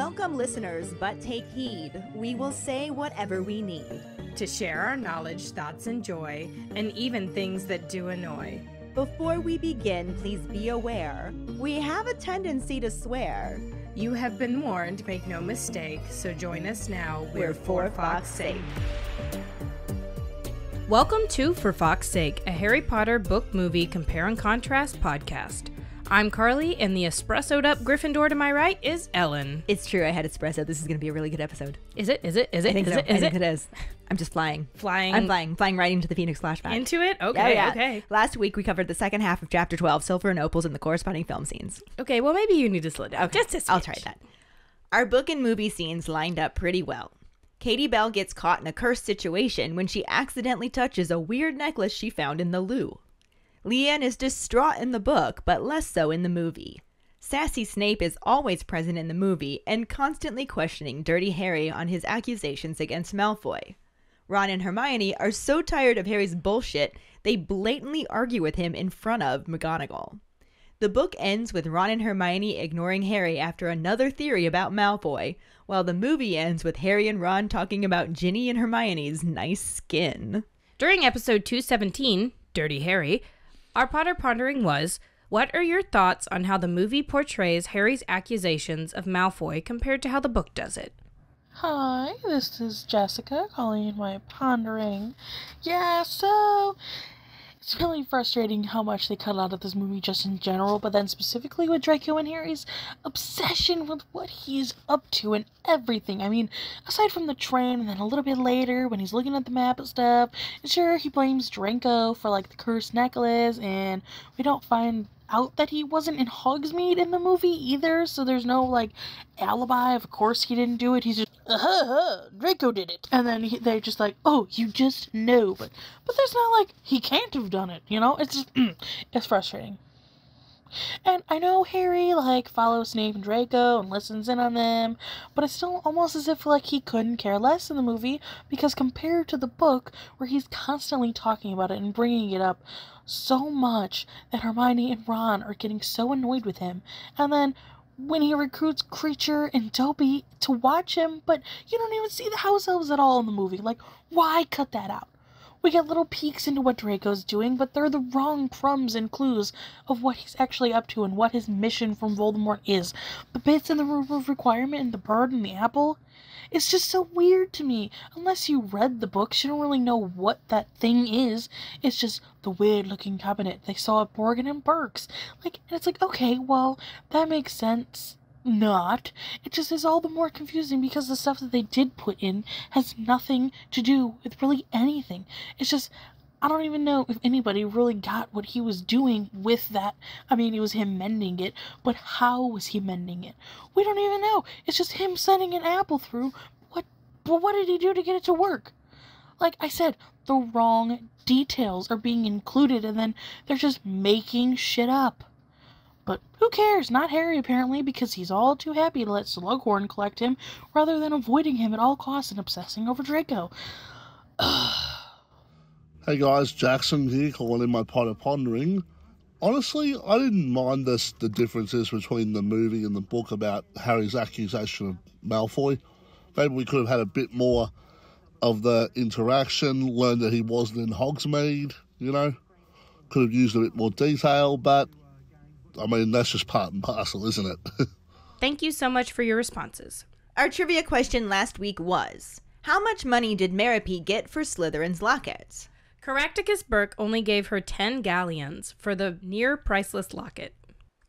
Welcome, listeners, but take heed. We will say whatever we need. to share our knowledge, thoughts, and joy, and even things that do annoy. Before we begin, please be aware we have a tendency to swear. You have been warned, make no mistake, so join us now. We're for Fawkes' sake. Welcome to For Fawkes' Sake, a Harry Potter book movie compare and contrast podcast. I'm Karlee, and the espressoed up Gryffindor to my right is Ellen. It's true, I had espresso. This is going to be a really good episode. Is it? Is it? Is it? I think Is so. it? I Is think it? it is. I'm just flying. Flying I'm flying, flying right into the Phoenix flashback. into it? Yeah, Okay, yeah. okay. Last week we covered the second half of chapter 12, Silver and Opals, and the corresponding film scenes. Okay, well, maybe you need to slow down. Just a switch. I'll try that. Our book and movie scenes lined up pretty well. Katie Bell gets caught in a cursed situation when she accidentally touches a weird necklace she found in the loo. Leanne is distraught in the book, but less so in the movie. Sassy Snape is always present in the movie and constantly questioning Dirty Harry on his accusations against Malfoy. Ron and Hermione are so tired of Harry's bullshit, they blatantly argue with him in front of McGonagall. The book ends with Ron and Hermione ignoring Harry after another theory about Malfoy, while the movie ends with Harry and Ron talking about Ginny and Hermione's nice skin. During episode 217, Dirty Harry, our Potter Pondering was What are your thoughts on how the movie portrays Harry's accusations of Malfoy compared to how the book does it? Hi, this is Jessica calling in my pondering. Yeah, so it's really frustrating how much they cut out of this movie just in general, but then specifically with Draco and Harry's obsession with what he's up to and everything. I mean, aside from the train and then a little bit later when he's looking at the map and stuff, and sure he blames Draco for like the cursed necklace and we don't find out that he wasn't in Hogsmeade in the movie either, so there's no like alibi. Of course he didn't do it. He's just, uh huh, Draco did it. And then he, they're just like, oh, you just know. But but there's not like he can't have done it. You know, it's just it's frustrating. And I know Harry like follows Snape and Draco and listens in on them, but it's still almost as if like he couldn't care less in the movie because compared to the book where he's constantly talking about it and bringing it up so much that Hermione and Ron are getting so annoyed with him, and then when he recruits Kreacher and Dobby to watch him, but you don't even see the house elves at all in the movie. Like, why cut that out? We get little peeks into what Draco's doing, but they're the wrong crumbs and clues of what he's actually up to and what his mission from Voldemort is. The bits in the room of requirement and the bird and the apple. It's just so weird to me. Unless you read the books, you don't really know what that thing is. It's just the weird looking cabinet they saw at Borgin and Burke's. Like, and it's like, okay, well, that makes sense not. It just is all the more confusing because the stuff that they did put in has nothing to do with really anything. It's just I don't even know if anybody really got what he was doing with that. I mean, it was him mending it, but how was he mending it? We don't even know. It's just him sending an apple through. What but what did he do to get it to work? Like I said, the wrong details are being included and then they're just making shit up. But who cares? Not Harry, apparently, because he's all too happy to let Slughorn collect him rather than avoiding him at all costs and obsessing over Draco. Hey guys, Jackson here calling in my Potter Pondering. Honestly, I didn't mind this, the differences between the movie and the book about Harry's accusation of Malfoy. Maybe we could have had a bit more of the interaction, learned that he wasn't in Hogsmeade, you know. Could have used a bit more detail, but I mean, that's just part and parcel, isn't it? Thank you so much for your responses. Our trivia question last week was How much money did Merope get for Slytherin's lockets? Caractacus Burke only gave her 10 galleons for the near priceless locket.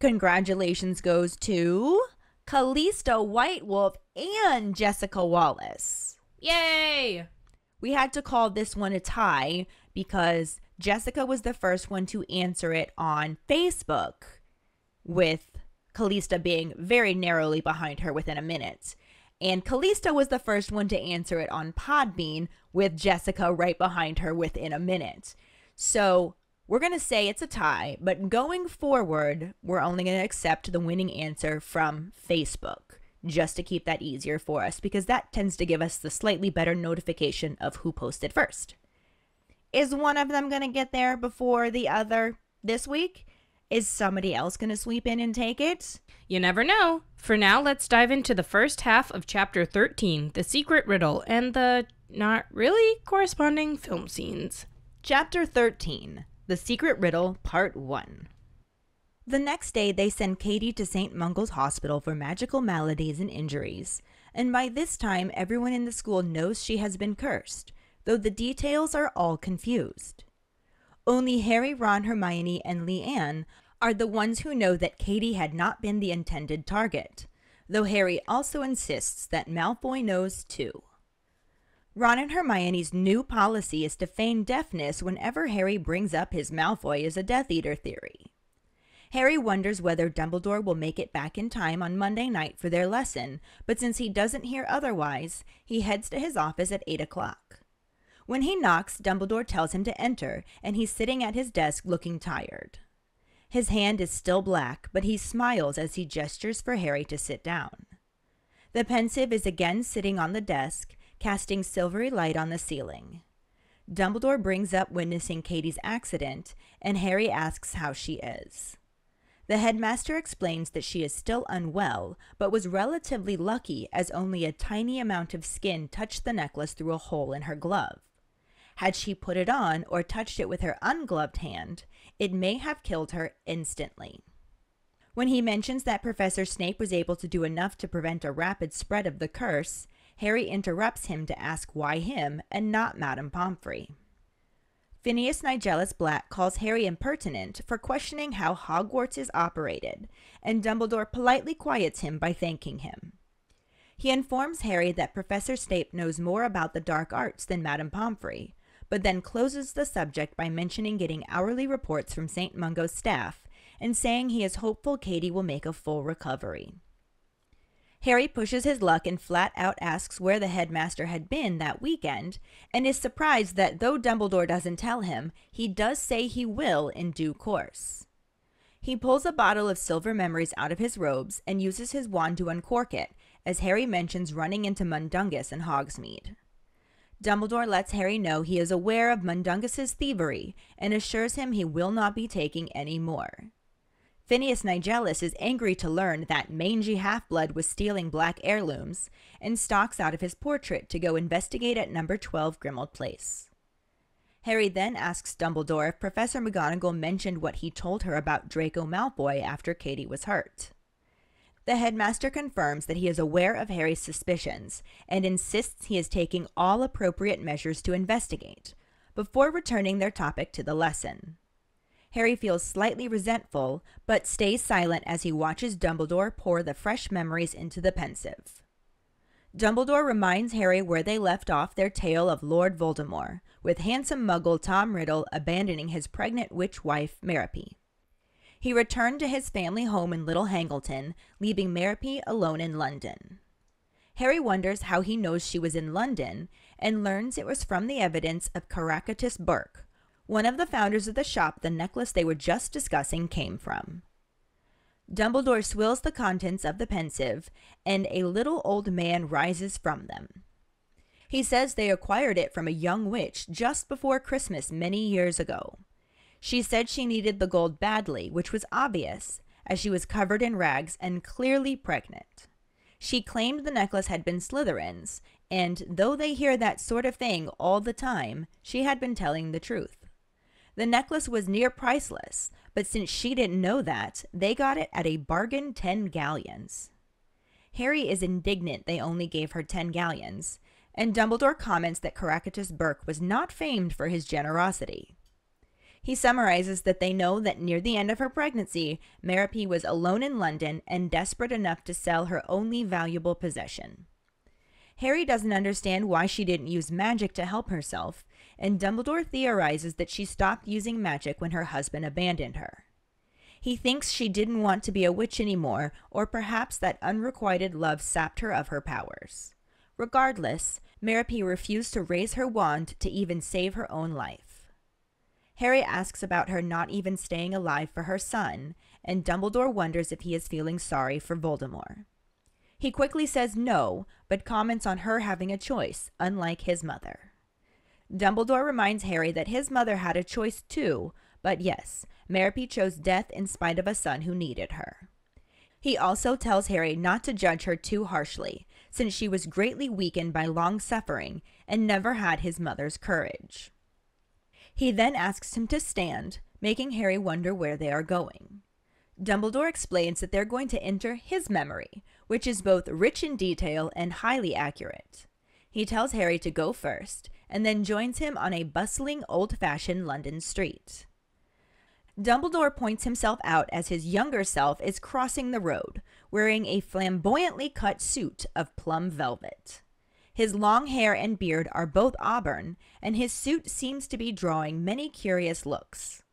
Congratulations goes to Callista White Wolf and Jessica Wallace. Yay! We had to call this one a tie because Jessica was the first one to answer it on Facebook, with Callista being very narrowly behind her within a minute. And Callista was the first one to answer it on Podbean, with Jessica right behind her within a minute. So we're going to say it's a tie, but going forward, we're only going to accept the winning answer from Facebook just to keep that easier for us because that tends to give us the slightly better notification of who posted first. Is one of them going to get there before the other this week? Is somebody else going to sweep in and take it? You never know. For now, let's dive into the first half of Chapter 13 The Secret Riddle and the not really corresponding film scenes. Chapter 13 The Secret Riddle, Part 1. The next day, they send Katie to St. Mungo's Hospital for magical maladies and injuries, and by this time, everyone in the school knows she has been cursed, though the details are all confused. Only Harry, Ron, Hermione, and Leanne are the ones who know that Katie had not been the intended target, though Harry also insists that Malfoy knows too. Ron and Hermione's new policy is to feign deafness whenever Harry brings up his Malfoy is a Death Eater theory. Harry wonders whether Dumbledore will make it back in time on Monday night for their lesson, but since he doesn't hear otherwise, he heads to his office at 8 o'clock. When he knocks, Dumbledore tells him to enter, and he's sitting at his desk looking tired. His hand is still black, but he smiles as he gestures for Harry to sit down. The Pensieve is again sitting on the desk, casting silvery light on the ceiling. Dumbledore brings up witnessing Katie's accident, and Harry asks how she is. The headmaster explains that she is still unwell, but was relatively lucky as only a tiny amount of skin touched the necklace through a hole in her glove. Had she put it on or touched it with her ungloved hand, it may have killed her instantly. When he mentions that Professor Snape was able to do enough to prevent a rapid spread of the curse, Harry interrupts him to ask why him and not Madame Pomfrey. Phineas Nigellus Black calls Harry impertinent for questioning how Hogwarts is operated, and Dumbledore politely quiets him by thanking him. He informs Harry that Professor Snape knows more about the dark arts than Madame Pomfrey, but then closes the subject by mentioning getting hourly reports from St. Mungo's staff and saying he is hopeful Katie will make a full recovery. Harry pushes his luck and flat out asks where the headmaster had been that weekend, and is surprised that though Dumbledore doesn't tell him, he does say he will in due course. He pulls a bottle of silver memories out of his robes and uses his wand to uncork it, as Harry mentions running into Mundungus and Hogsmeade. Dumbledore lets Harry know he is aware of Mundungus's thievery and assures him he will not be taking any more. Phineas Nigellus is angry to learn that mangy half-blood was stealing black heirlooms and stalks out of his portrait to go investigate at number 12 Grimmauld Place. Harry then asks Dumbledore if Professor McGonagall mentioned what he told her about Draco Malfoy after Katie was hurt. The headmaster confirms that he is aware of Harry's suspicions and insists he is taking all appropriate measures to investigate, before returning their topic to the lesson. Harry feels slightly resentful, but stays silent as he watches Dumbledore pour the fresh memories into the Pensieve. Dumbledore reminds Harry where they left off their tale of Lord Voldemort, with handsome muggle Tom Riddle abandoning his pregnant witch wife, Merope. He returned to his family home in Little Hangleton, leaving Merope alone in London. Harry wonders how he knows she was in London and learns it was from the evidence of Caractacus Burke, one of the founders of the shop the necklace they were just discussing came from. Dumbledore swills the contents of the Pensieve, and a little old man rises from them. He says they acquired it from a young witch just before Christmas many years ago. She said she needed the gold badly, which was obvious, as she was covered in rags and clearly pregnant. She claimed the necklace had been Slytherin's, and though they hear that sort of thing all the time, she had been telling the truth. The necklace was near priceless, but since she didn't know that, they got it at a bargain 10 galleons. Harry is indignant they only gave her 10 galleons, and Dumbledore comments that Caractacus Burke was not famed for his generosity. He summarizes that they know that near the end of her pregnancy, Merope was alone in London and desperate enough to sell her only valuable possession. Harry doesn't understand why she didn't use magic to help herself, and Dumbledore theorizes that she stopped using magic when her husband abandoned her. He thinks she didn't want to be a witch anymore, or perhaps that unrequited love sapped her of her powers. Regardless, Merope refused to raise her wand to even save her own life. Harry asks about her not even staying alive for her son, and Dumbledore wonders if he is feeling sorry for Voldemort. He quickly says no, but comments on her having a choice, unlike his mother. Dumbledore reminds Harry that his mother had a choice too, But yes, Merope chose death in spite of a son who needed her. He also tells Harry not to judge her too harshly, since she was greatly weakened by long suffering and never had his mother's courage. He then asks him to stand, making Harry wonder where they are going. Dumbledore explains that they're going to enter his memory, which is both rich in detail and highly accurate. He tells Harry to go first, and then joins him on a bustling, old fashioned London street. Dumbledore points himself out as his younger self is crossing the road, wearing a flamboyantly cut suit of plum velvet. His long hair and beard are both auburn, and his suit seems to be drawing many curious looks.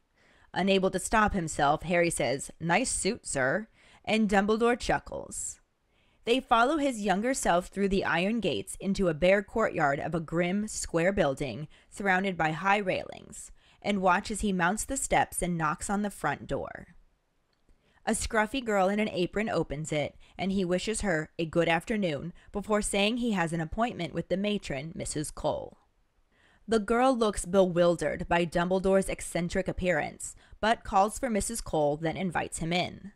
Unable to stop himself, Harry says, Nice suit, sir, and Dumbledore chuckles. They follow his younger self through the iron gates into a bare courtyard of a grim, square building surrounded by high railings, and watch as he mounts the steps and knocks on the front door. A scruffy girl in an apron opens it, and he wishes her a good afternoon before saying he has an appointment with the matron, Mrs. Cole. The girl looks bewildered by Dumbledore's eccentric appearance, but calls for Mrs. Cole, then invites him in.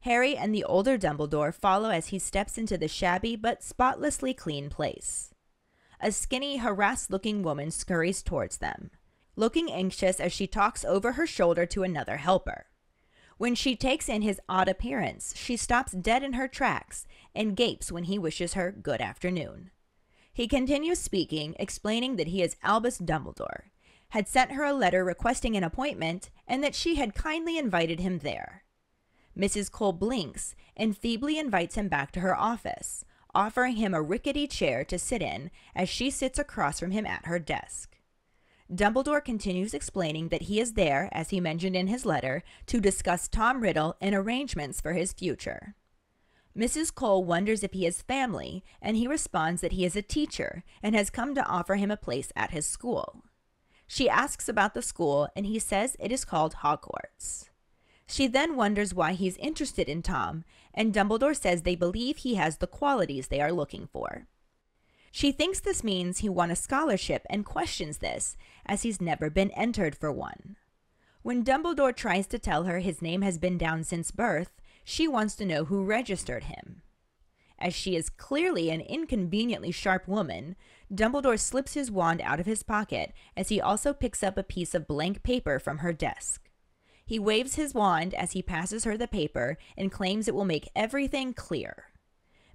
Harry and the older Dumbledore follow as he steps into the shabby but spotlessly clean place. A skinny, harassed looking woman scurries towards them, looking anxious as she talks over her shoulder to another helper. When she takes in his odd appearance, she stops dead in her tracks and gapes when he wishes her good afternoon. He continues speaking, explaining that he is Albus Dumbledore, had sent her a letter requesting an appointment, and that she had kindly invited him there. Mrs. Cole blinks and feebly invites him back to her office, offering him a rickety chair to sit in as she sits across from him at her desk. Dumbledore continues explaining that he is there, as he mentioned in his letter, to discuss Tom Riddle and arrangements for his future. Mrs. Cole wonders if he has family, and he responds that he is a teacher and has come to offer him a place at his school. She asks about the school, and he says it is called Hogwarts. She then wonders why he's interested in Tom, and Dumbledore says they believe he has the qualities they are looking for. She thinks this means he won a scholarship and questions this, as he's never been entered for one. When Dumbledore tries to tell her his name has been down since birth, she wants to know who registered him. As she is clearly an inconveniently sharp woman, Dumbledore slips his wand out of his pocket as he also picks up a piece of blank paper from her desk. He waves his wand as he passes her the paper and claims it will make everything clear.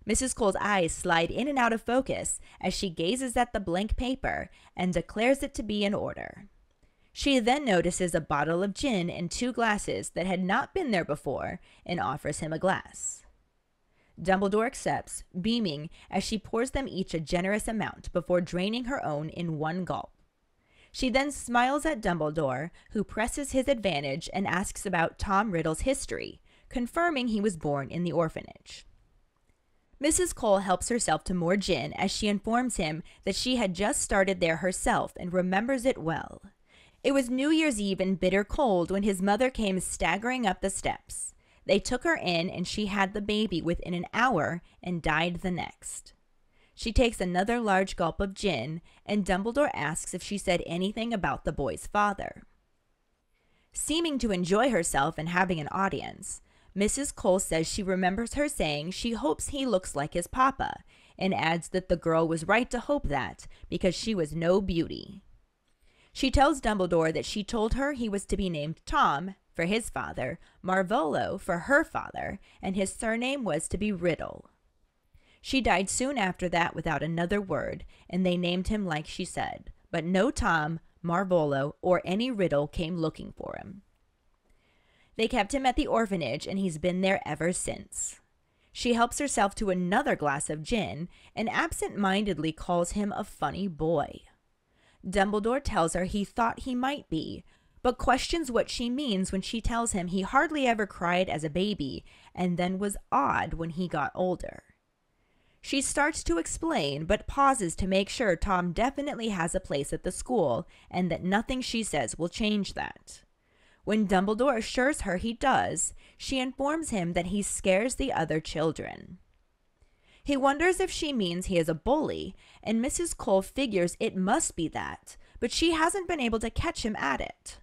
Mrs. Cole's eyes slide in and out of focus as she gazes at the blank paper and declares it to be in order. She then notices a bottle of gin and two glasses that had not been there before and offers him a glass. Dumbledore accepts, beaming as she pours them each a generous amount before draining her own in one gulp. She then smiles at Dumbledore, who presses his advantage and asks about Tom Riddle's history, confirming he was born in the orphanage. Mrs. Cole helps herself to more gin as she informs him that she had just started there herself and remembers it well. It was New Year's Eve and bitter cold when his mother came staggering up the steps. They took her in and she had the baby within an hour and died the next. She takes another large gulp of gin, and Dumbledore asks if she said anything about the boy's father. Seeming to enjoy herself and having an audience, Mrs. Cole says she remembers her saying she hopes he looks like his papa, and adds that the girl was right to hope that because she was no beauty. She tells Dumbledore that she told her he was to be named Tom for his father, Marvolo for her father, and his surname was to be Riddle. She died soon after that without another word, and they named him like she said, but no Tom, Marvolo, or any Riddle came looking for him. They kept him at the orphanage, and he's been there ever since. She helps herself to another glass of gin and absent mindedly calls him a funny boy. Dumbledore tells her he thought he might be, but questions what she means when she tells him he hardly ever cried as a baby and then was odd when he got older. She starts to explain, but pauses to make sure Tom definitely has a place at the school and that nothing she says will change that. When Dumbledore assures her he does, she informs him that he scares the other children. He wonders if she means he is a bully, and Mrs. Cole figures it must be that, but she hasn't been able to catch him at it.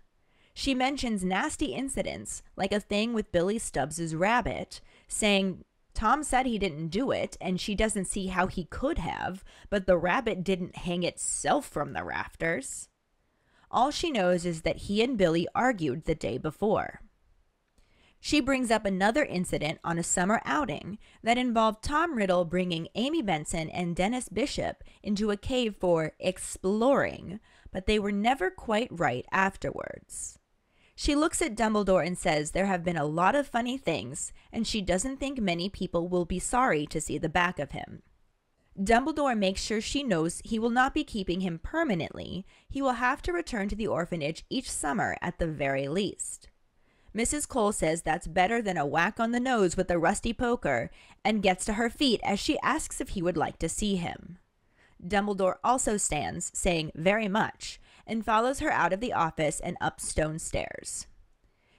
She mentions nasty incidents, like a thing with Billy Stubbs' rabbit, saying Tom said he didn't do it, and she doesn't see how he could have, but the rabbit didn't hang itself from the rafters. All she knows is that he and Billy argued the day before. She brings up another incident on a summer outing that involved Tom Riddle bringing Amy Benson and Dennis Bishop into a cave for exploring, but they were never quite right afterwards. She looks at Dumbledore and says there have been a lot of funny things, and she doesn't think many people will be sorry to see the back of him. Dumbledore makes sure she knows he will not be keeping him permanently. He will have to return to the orphanage each summer at the very least. Mrs. Cole says that's better than a whack on the nose with a rusty poker and gets to her feet as she asks if he would like to see him. Dumbledore also stands, saying very much, and follows her out of the office and up stone stairs.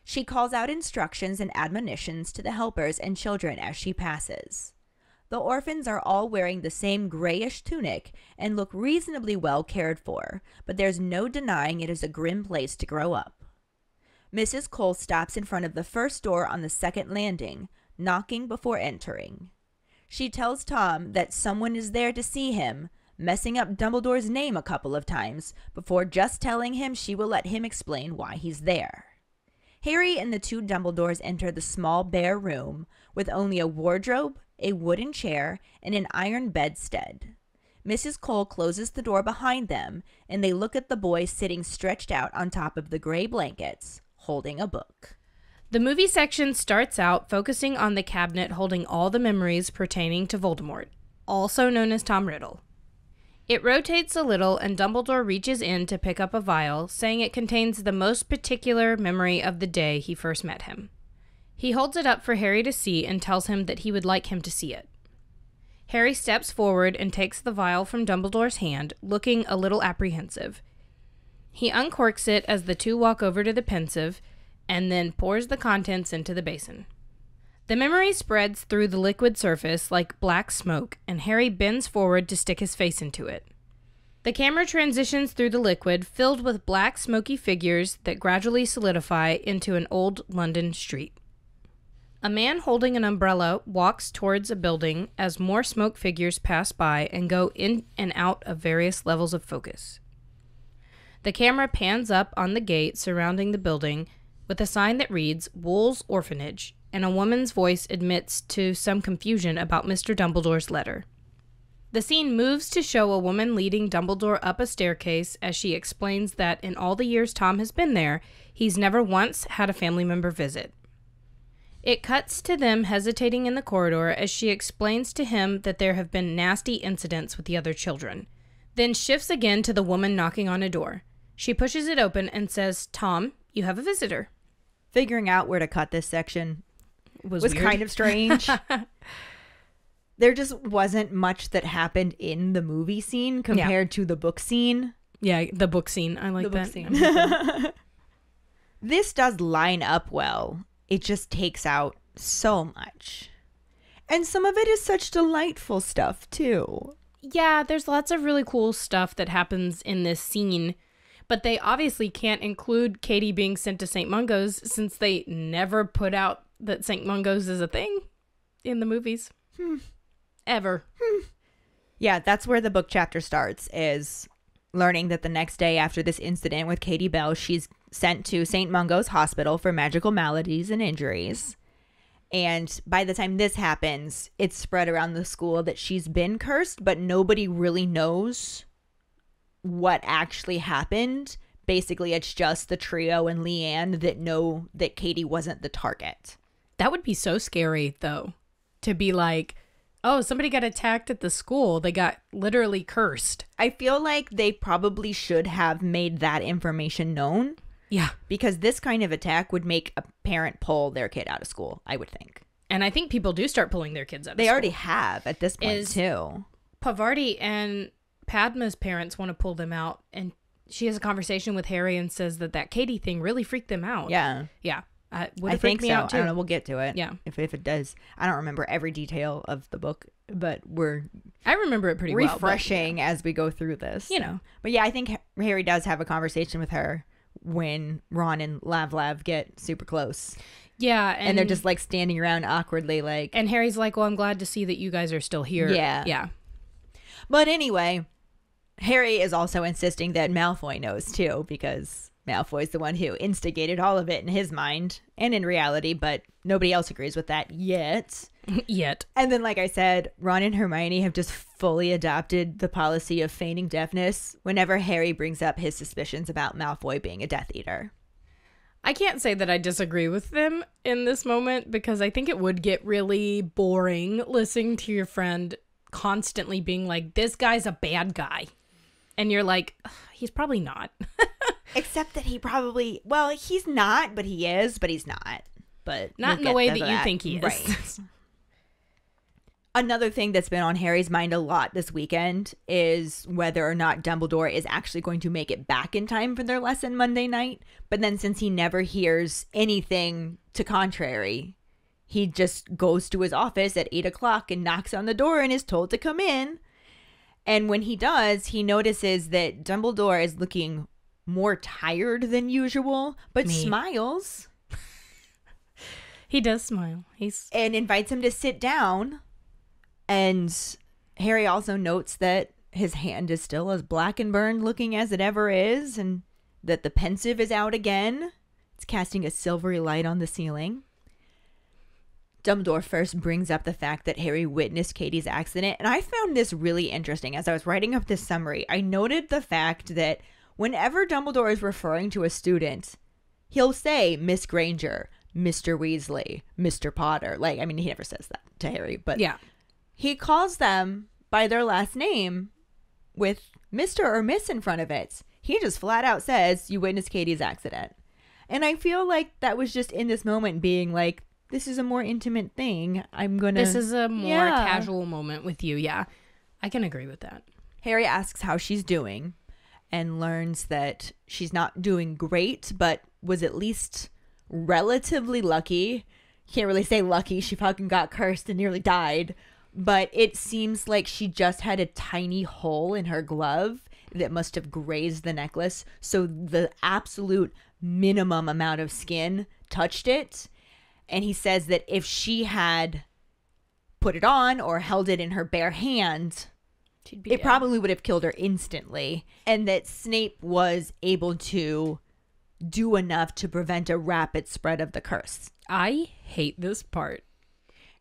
She calls out instructions and admonitions to the helpers and children as she passes. The orphans are all wearing the same grayish tunic and look reasonably well cared for, but there's no denying it is a grim place to grow up. Mrs. Cole stops in front of the first door on the second landing, knocking before entering. She tells Tom that someone is there to see him, messing up Dumbledore's name a couple of times before just telling him she will let him explain why he's there. Harry and the two Dumbledores enter the small bare room with only a wardrobe, a wooden chair, and an iron bedstead. Mrs. Cole closes the door behind them, and they look at the boy sitting stretched out on top of the gray blankets, holding a book. The movie section starts out focusing on the cabinet holding all the memories pertaining to Voldemort, also known as Tom Riddle. It rotates a little, and Dumbledore reaches in to pick up a vial, saying it contains the most particular memory of the day he first met him. He holds it up for Harry to see and tells him that he would like him to see it. Harry steps forward and takes the vial from Dumbledore's hand, looking a little apprehensive. He uncorks it as the two walk over to the Pensieve and then pours the contents into the basin. The memory spreads through the liquid surface like black smoke, and Harry bends forward to stick his face into it. The camera transitions through the liquid, filled with black, smoky figures that gradually solidify into an old London street. A man holding an umbrella walks towards a building as more smoke figures pass by and go in and out of various levels of focus. The camera pans up on the gate surrounding the building with a sign that reads Wool's Orphanage and a woman's voice admits to some confusion about Mr. Dumbledore's letter. The scene moves to show a woman leading Dumbledore up a staircase as she explains that in all the years Tom has been there, he's never once had a family member visit. It cuts to them hesitating in the corridor as she explains to him that there have been nasty incidents with the other children. Then shifts again to the woman knocking on a door. She pushes it open and says, Tom, you have a visitor. Figuring out where to cut this section Was, was kind of strange. there just wasn't much that happened in the movie scene compared to the book scene. Yeah, the book scene. I like The book that. scene. this does line up well. It just takes out so much. And some of it is such delightful stuff, too. Yeah, there's lots of really cool stuff that happens in this scene, but they obviously can't include Katie being sent to St. Mungo's since they never put out that St. Mungo's is a thing in the movies. Hmm. Ever. Hmm. Yeah, that's where the book chapter starts is learning that the next day after this incident with Katie Bell, she's sent to St. Mungo's Hospital for magical maladies and injuries. And by the time this happens, it's spread around the school that she's been cursed, but nobody really knows what actually happened. Basically, it's just the trio and Leanne that know that Katie wasn't the target. That would be so scary, though, to be like, oh, somebody got attacked at the school. They got literally cursed. I feel like they probably should have made that information known Yeah. because this kind of attack would make a parent pull their kid out of school, I would think. And I think people do start pulling their kids out of They already have at this point, Is- too. Parvati and Padma's parents want to pull them out, and she has a conversation with Harry and says that that Katie thing really freaked them out. Yeah. yeah. Uh, I think so. I don't know. We'll get to it. Yeah. If, if it does. I don't remember every detail of the book, but we're I remember it pretty well. but, refreshing as we go through this. you know, But yeah, I think Harry does have a conversation with her when Ron and Lav Lav get super close. Yeah, And, they're just like standing around awkwardly, like. and Harry's like, "Well, I'm glad to see that you guys are still here." Yeah. yeah. But anyway, Harry is also insisting that Malfoy knows too, because Malfoy's the one who instigated all of it in his mind and in reality, but nobody else agrees with that yet. Yet, And then, like I said, Ron and Hermione have just fully adopted the policy of feigning deafness whenever Harry brings up his suspicions about Malfoy being a Death Eater. I can't say that I disagree with them in this moment because I think it would get really boring listening to your friend constantly being like, "This guy's a bad guy," and you're like, "He's probably not." Except that he probably, well, he's not, but he is, but he's not. But Not we'll in the way to that you think he is. Right. Another thing that's been on Harry's mind a lot this weekend is whether or not Dumbledore is actually going to make it back in time for their lesson Monday night. But then, since he never hears anything to contrary, he just goes to his office at eight o'clock and knocks on the door and is told to come in. And when he does, he notices that Dumbledore is looking more tired than usual, but Me. smiles he does smile. He's and invites him to sit down. And Harry also notes that his hand is still as black and burned looking as it ever is, and that the Pensieve is out again. It's casting a silvery light on the ceiling. Dumbledore first brings up the fact that Harry witnessed Katie's accident, and I found this really interesting. As I was writing up this summary, I noted the fact that whenever Dumbledore is referring to a student, he'll say Miss Granger, Mr. Weasley, Mr. Potter. Like, I mean, he never says that to Harry, but yeah. He calls them by their last name with Mr. or Miss in front of it. He just flat out says, You witnessed Katie's accident. And I feel like that was just in this moment being like, This is a more intimate thing. I'm going to. This is a more Yeah. casual moment with you. Yeah, I can agree with that. Harry asks how she's doing and learns that she's not doing great, but was at least relatively lucky. Can't really say lucky. She fucking got cursed and nearly died. But it seems like she just had a tiny hole in her glove that must have grazed the necklace. So the absolute minimum amount of skin touched it. And he says that if she had put it on or held it in her bare hand, it dead. probably would have killed her instantly. And that Snape was able to do enough to prevent a rapid spread of the curse. I hate this part.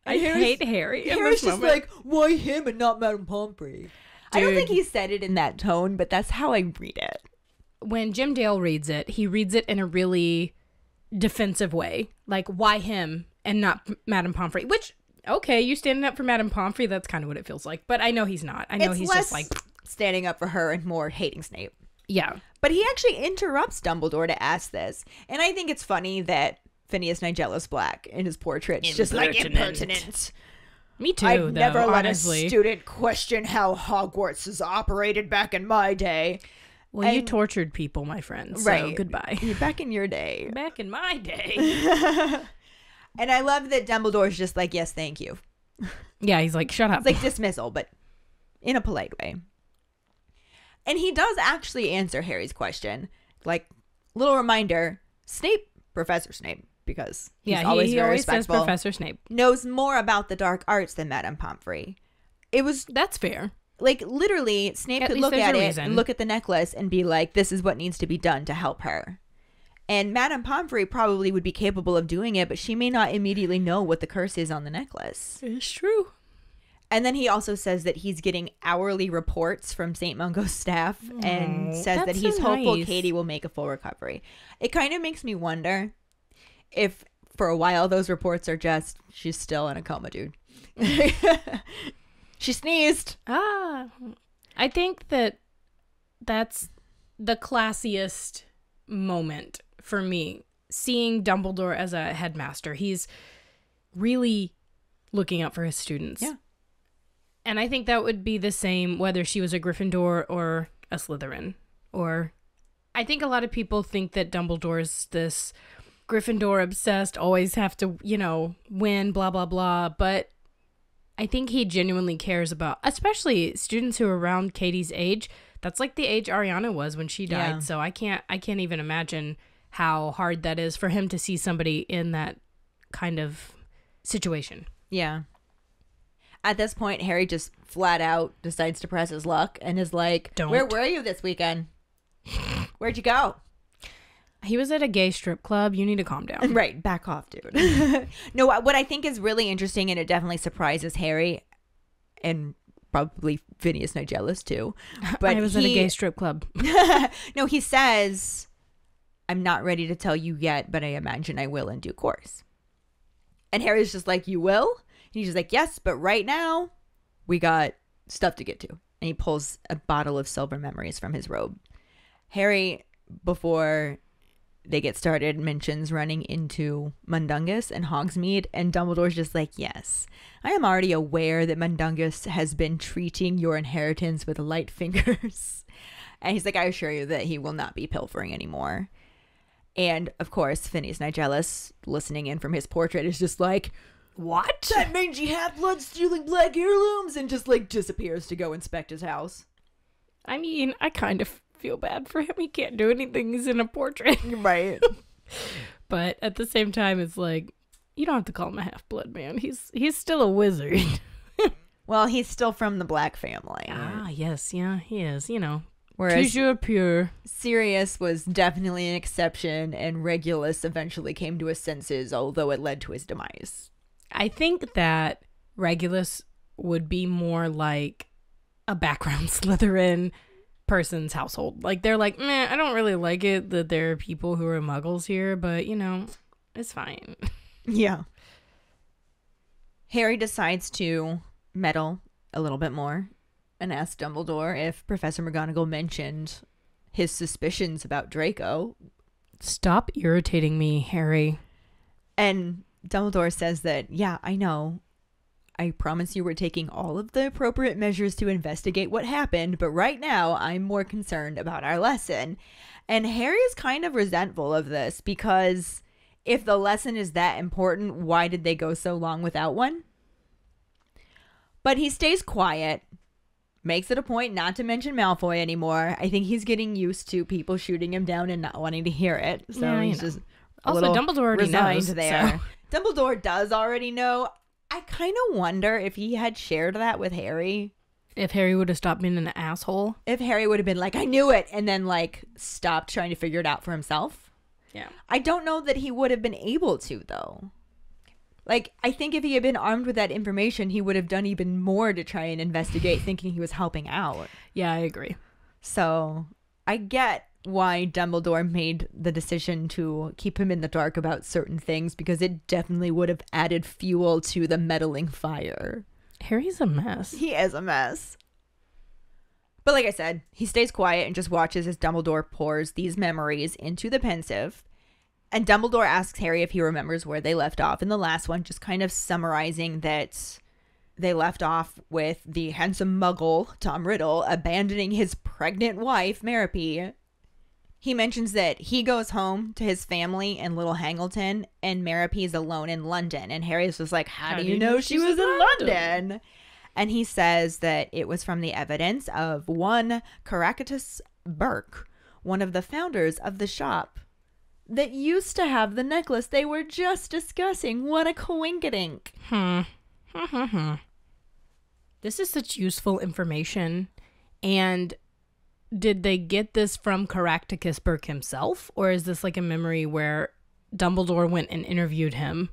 I hate Harry. Harry's just moment. like, why him and not Madame Pomfrey? I don't think he said it in that tone, but that's how I read it. when Jim Dale reads it, he reads it in a really defensive way. Like, why him and not Madame Pomfrey? Which, okay, you standing up for Madame Pomfrey, that's kind of what it feels like. But I know he's not. I know it's he's just like, standing up for her and more hating Snape. yeah. But he actually interrupts Dumbledore to ask this. And I think it's funny that Phineas Nigellus Black in his portrait. It's just like Impertinent. Me too, I've though, never let a student question how Hogwarts is operated back in my day. well, you tortured people, my friend. So Right. goodbye. Back in your day. Back in my day. And I love that Dumbledore's just like, yes, thank you. yeah, he's like, shut up. It's like dismissal, but in a polite way. And he does actually answer Harry's question. Like, little reminder Snape, Professor Snape, because he's yeah, he always he very always says respectful, Professor Snape. knows more about the dark arts than Madame Pomfrey. It was That's fair. like literally Snape At could look at it reason. and look at the necklace and be like, "This is what needs to be done to help her." And Madame Pomfrey probably would be capable of doing it, but she may not immediately know what the curse is on the necklace. It's true. And then he also says that he's getting hourly reports from St. Mungo's staff and says that he's so hopeful nice. Katie will make a full recovery. It kind of makes me wonder if for a while those reports are just she's still in a coma, dude. she sneezed. Ah, I think that that's the classiest moment for me. Seeing Dumbledore as a headmaster, he's really looking out for his students. Yeah. And I think that would be the same whether she was a Gryffindor or a Slytherin. Or I think a lot of people think that Dumbledore's this Gryffindor obsessed, always have to, you know, win, blah, blah, blah. But I think he genuinely cares about, especially students who are around Katie's age. That's like the age Ariana was when she died. Yeah. So I can't I can't even imagine how hard that is for him to see somebody in that kind of situation. Yeah. At this point, Harry just flat out decides to press his luck and is like, Don't. Where were you this weekend? Where'd you go? He was at a gay strip club. You need to calm down. Right, back off, dude. no, what I think is really interesting, and it definitely surprises Harry and probably Phineas Nigellus too. But I was at a gay strip club. no, he says, I'm not ready to tell you yet, but I imagine I will in due course. And Harry's just like, You will? And he's just like, Yes, but right now, we got stuff to get to. And he pulls a bottle of silver memories from his robe. Harry, before they get started, mentions running into Mundungus and Hogsmeade, and Dumbledore's just like, Yes, I am already aware that Mundungus has been treating your inheritance with light fingers. And he's like, I assure you that he will not be pilfering anymore. And of course, Phineas Nigellus, listening in from his portrait, is just like, What? That mangy half blood stealing black heirlooms! And just like disappears to go inspect his house. I mean, I kind of feel bad for him. He can't do anything. He's in a portrait. Right. But at the same time, it's like you don't have to call him a half blood man. He's he's still a wizard. well, he's still from the black family. ah, yes, yeah, he is. You know, Whereas toujours pure. Sirius was definitely an exception, and Regulus eventually came to his senses, although it led to his demise. I think that Regulus would be more like a background Slytherin person's household. Like they're like, man, I don't really like it that there are people who are muggles here, but you know, it's fine. Yeah. Harry decides to meddle a little bit more and ask Dumbledore if Professor McGonagall mentioned his suspicions about Draco. Stop irritating me, Harry. And Dumbledore says that, yeah, I know. I promise you we're taking all of the appropriate measures to investigate what happened, but right now I'm more concerned about our lesson. And Harry is kind of resentful of this because if the lesson is that important, why did they go so long without one? But he stays quiet, makes it a point not to mention Malfoy anymore. I think he's getting used to people shooting him down and not wanting to hear it. So Yeah, he's know. just a Also, Dumbledore already knows, there. Dumbledore does already know. I kind of wonder if he had shared that with Harry. If Harry would have stopped being an asshole. If Harry would have been like, I knew it, and then like stopped trying to figure it out for himself. Yeah. I don't know that he would have been able to, though. Like, I think if he had been armed with that information, he would have done even more to try and investigate, thinking he was helping out. Yeah, I agree. So I get why Dumbledore made the decision to keep him in the dark about certain things because it definitely would have added fuel to the meddling fire. Harry's a mess. He is a mess. But like I said, he stays quiet and just watches as Dumbledore pours these memories into the Pensieve. And Dumbledore asks Harry if he remembers where they left off in the last one, just kind of summarizing that they left off with the handsome muggle, Tom Riddle, abandoning his pregnant wife, Merope. He mentions that he goes home to his family in Little Hangleton and Merope's alone in London. And Harry's just like, How, do you know she was in London?" London? And he says that it was from the evidence of one Caractacus Burke, one of the founders of the shop that used to have the necklace they were just discussing. What a coinkydink. Hmm. this is such useful information. And did they get this from Caractacus Burke himself? Or is this like a memory where Dumbledore went and interviewed him?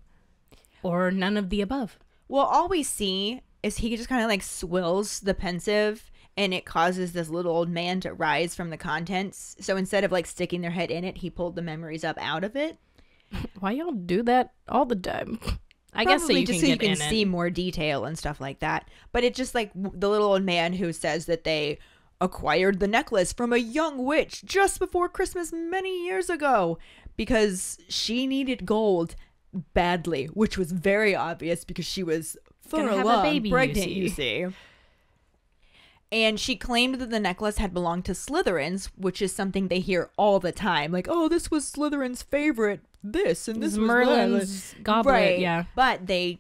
Or none of the above? Well, all we see is he just kind of like swills the Pensieve and it causes this little old man to rise from the contents. So instead of like sticking their head in it, he pulled the memories up out of it. Why y'all do that all the time? I guess so you just can so you can in see it. more detail and stuff like that. But it's just like the little old man who says that they acquired the necklace from a young witch just before Christmas many years ago because she needed gold badly, which was very obvious because she was Gonna a along baby, you pregnant, see. you see. And she claimed that the necklace had belonged to Slytherins, which is something they hear all the time. Like, oh, this was Slytherin's favorite this and this This was that." Merlin's goblet, Right. yeah. But they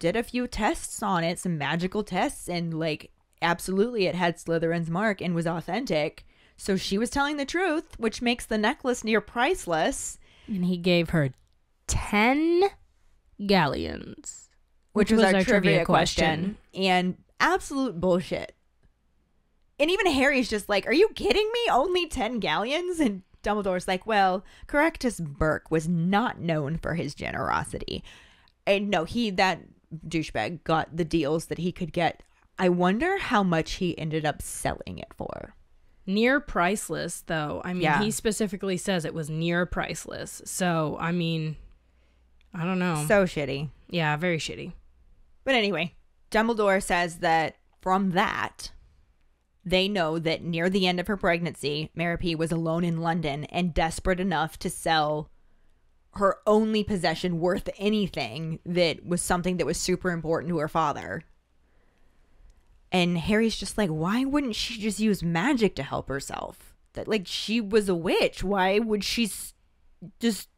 did a few tests on it, some magical tests, and like absolutely it had Slytherin's mark and was authentic. So she was telling the truth, which makes the necklace near priceless, And he gave her 10 galleons. which, was, our, trivia, question. And absolute bullshit. And even Harry's just like, Are you kidding me? Only 10 galleons? And Dumbledore's like, Well, Caractacus Burke was not known for his generosity. And no, he, that douchebag, got the deals that he could get. I wonder how much he ended up selling it for. Near priceless, though. I mean, Yeah. he specifically says it was near priceless. So, I mean, I don't know. So shitty. yeah, very shitty. But anyway, Dumbledore says that from that, they know that near the end of her pregnancy, Merope was alone in London and desperate enough to sell her only possession worth anything that was something that was super important to her father. And Harry's just like, why wouldn't she just use magic to help herself? That like she was a witch. Why would she s- just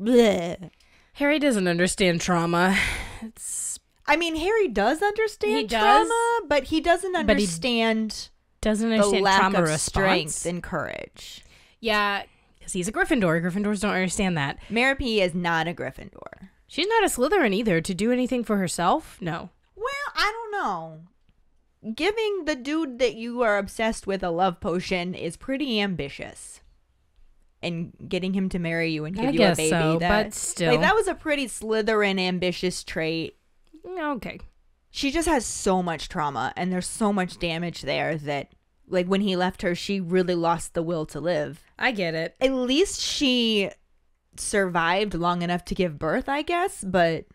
bleh. Harry doesn't understand trauma. It's I mean, Harry does understand He does, trauma, but he doesn't but he understand doesn't the understand lack trauma of response. strength and courage. yeah, because he's a Gryffindor. Gryffindors don't understand that. Maripy is not a Gryffindor. She's not a Slytherin either. To do anything for herself? No. Well, I don't know. Giving the dude that you are obsessed with a love potion is pretty ambitious. And getting him to marry you and give I you a baby, so, that, but still. like that was a pretty Slytherin ambitious trait. Okay. she just has so much trauma and there's so much damage there that like when he left her she really lost the will to live I get it. at least she survived long enough to give birth i guess but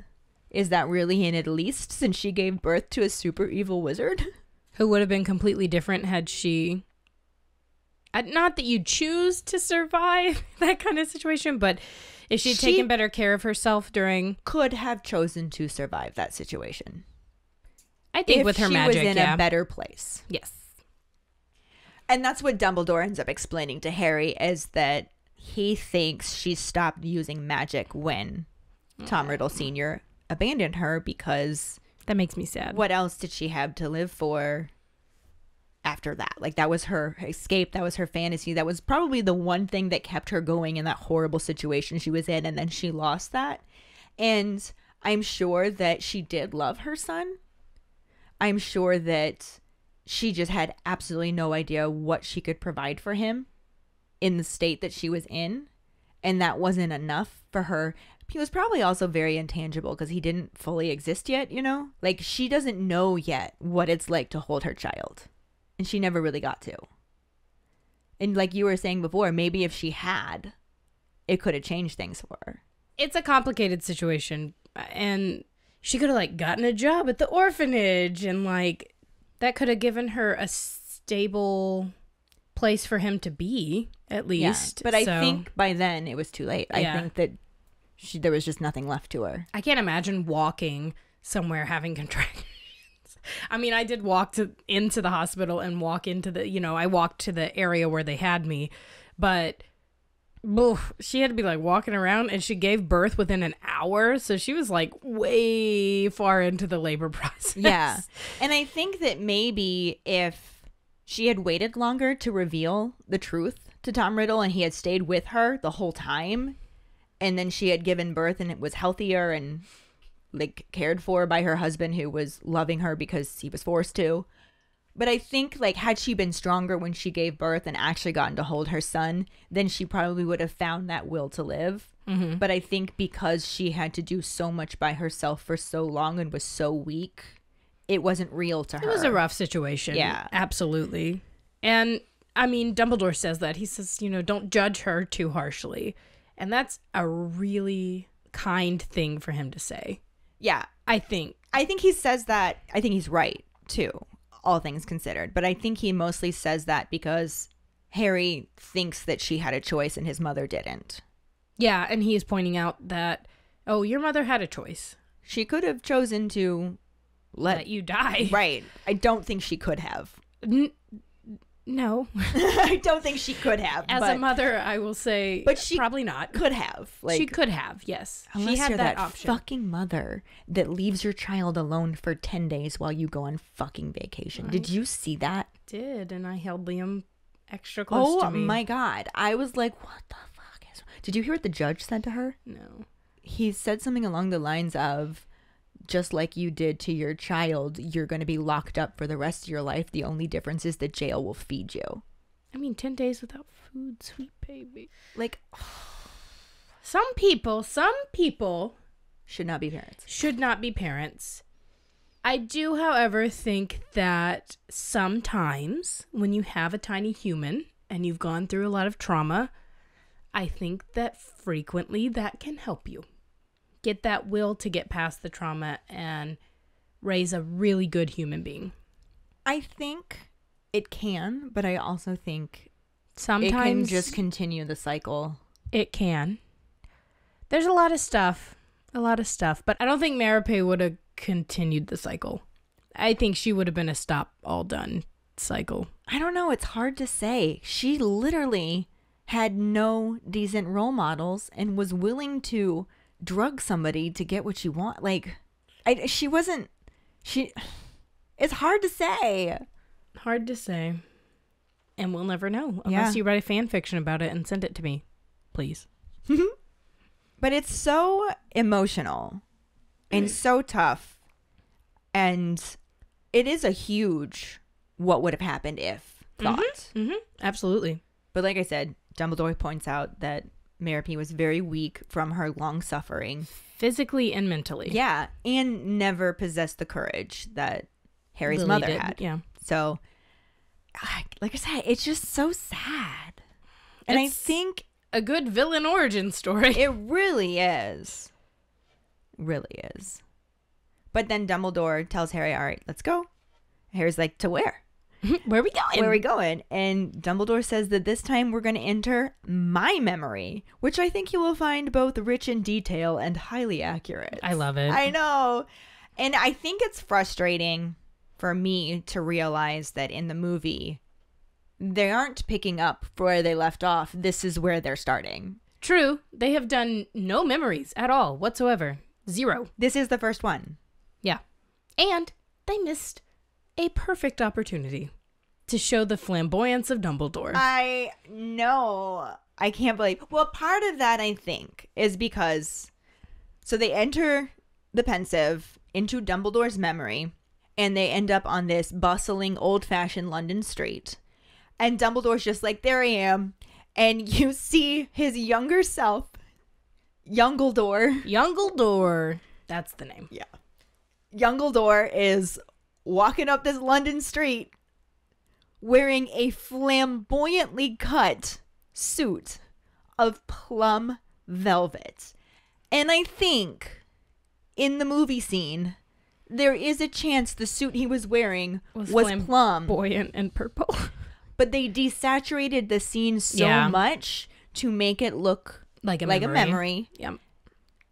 is that really an at least since she gave birth to a super evil wizard Who would have been completely different had she. Not that you choose to survive that kind of situation, but if she'd She- taken better care of herself during, could have chosen to survive that situation I think if with her she magic, was in yeah. a better place yes. And that's what Dumbledore ends up explaining to Harry is that he thinks she stopped using magic when Tom Riddle Sr. abandoned her because That makes me sad. what else did she have to live for after that? Like that was her escape, that was her fantasy. That was probably the one thing that kept her going in that horrible situation she was in and then she lost that. And I'm sure that she did love her son. I'm sure that she just had absolutely no idea what she could provide for him in the state that she was in. And that wasn't enough for her. He was probably also very intangible because he didn't fully exist yet, you know? Like, she doesn't know yet what it's like to hold her child. And she never really got to. And like you were saying before, maybe if she had, it could have changed things for her. it's a complicated situation and she could have like gotten a job at the orphanage and like that could have given her a stable place for him to be at least But I think by then it was too late. I think that she, there was just nothing left to her. i can't imagine walking somewhere having contractions i mean i did walk to into the hospital and walk into the you know i walked to the area where they had me but oof, she had to be like walking around and she gave birth within an hour so she was like way far into the labor process Yeah. and I think that maybe if she had waited longer to reveal the truth to Tom Riddle and he had stayed with her the whole time and then she had given birth and it was healthier and like cared for by her husband who was loving her because he was forced to. But I think like had she been stronger when she gave birth and actually gotten to hold her son, then she probably would have found that will to live. Mm-hmm. But I think because she had to do so much by herself for so long and was so weak, it wasn't real to her. It was a rough situation. Yeah. Absolutely. And I mean, Dumbledore says that. He says, you know, don't judge her too harshly. And that's a really kind thing for him to say. Yeah, I think. I think he says that. I think he's right too, all things considered. But I think he mostly says that because Harry thinks that she had a choice and his mother didn't. Yeah. And he is pointing out that, oh, your mother had a choice. She could have chosen to let Let you die. right. I don't think she could have. N- No. I don't think she could have. As but a mother, I will say But she probably not. could have. Like she could have, yes. Unless she had you're that, that, option. fucking mother that leaves your child alone for 10 days while you go on fucking vacation. Did you see that? Did and I held Liam um, extra close Oh to me. my god. I was like, what the fuck is Did you hear what the judge said to her? No. He said something along the lines of just like you did to your child, you're going to be locked up for the rest of your life. The only difference is that jail will feed you. I mean, 10 days without food, sweet baby. Like, Some people, some people should not be parents. should not be parents. I do, however, think that sometimes when you have a tiny human and you've gone through a lot of trauma, I think that frequently that can help you get that will to get past the trauma and raise a really good human being. I think it can, but I also think Sometimes it can just continue the cycle. It can. There's a lot of stuff, a lot of stuff, but I don't think Merope would have continued the cycle. I think she would have been a stop all done cycle. I don't know. It's hard to say. She literally had no decent role models and was willing to drug somebody to get what she want. Like, I, she wasn't. She. It's hard to say. Hard to say. And we'll never know unless Yeah. you write a fan fiction about it and send it to me. Please. But it's so emotional and so tough. And it is a huge what would have happened if thought. Mm-hmm. Absolutely. But like I said, Dumbledore points out that Merope was very weak from her long suffering. Physically and mentally. Yeah, and never possessed the courage that Harry's Lily mother did, had. Yeah. So, like I said, it's just so sad. And I think A good villain origin story. it really is. Really is. But then Dumbledore tells Harry, all right, let's go. Harry's like, to where? Where are we going? Where are we going? And Dumbledore says that this time we're going to enter my memory, which I think you will find both rich in detail and highly accurate. I love it. I know. And I think it's frustrating for me to realize that in the movie, they aren't picking up where they left off. This is where they're starting. True. They have done no memories at all whatsoever. Zero. This is the first one. Yeah. And they missed a perfect opportunity to show the flamboyance of Dumbledore. I know. I can't believe. Well, part of that I think is because so they enter the Pensieve into Dumbledore's memory and they end up on this bustling old-fashioned London street. And Dumbledore's just like, "There I am." And you see his younger self, Youngledore. Youngledore. That's the name. Yeah. Youngledore is walking up this London street wearing a flamboyantly cut suit of plum velvet. And I think in the movie scene, there is a chance the suit he was wearing was, plum, Flamboyant and purple. but they desaturated the scene so Yeah. much to make it look like a like memory. a memory. Yeah.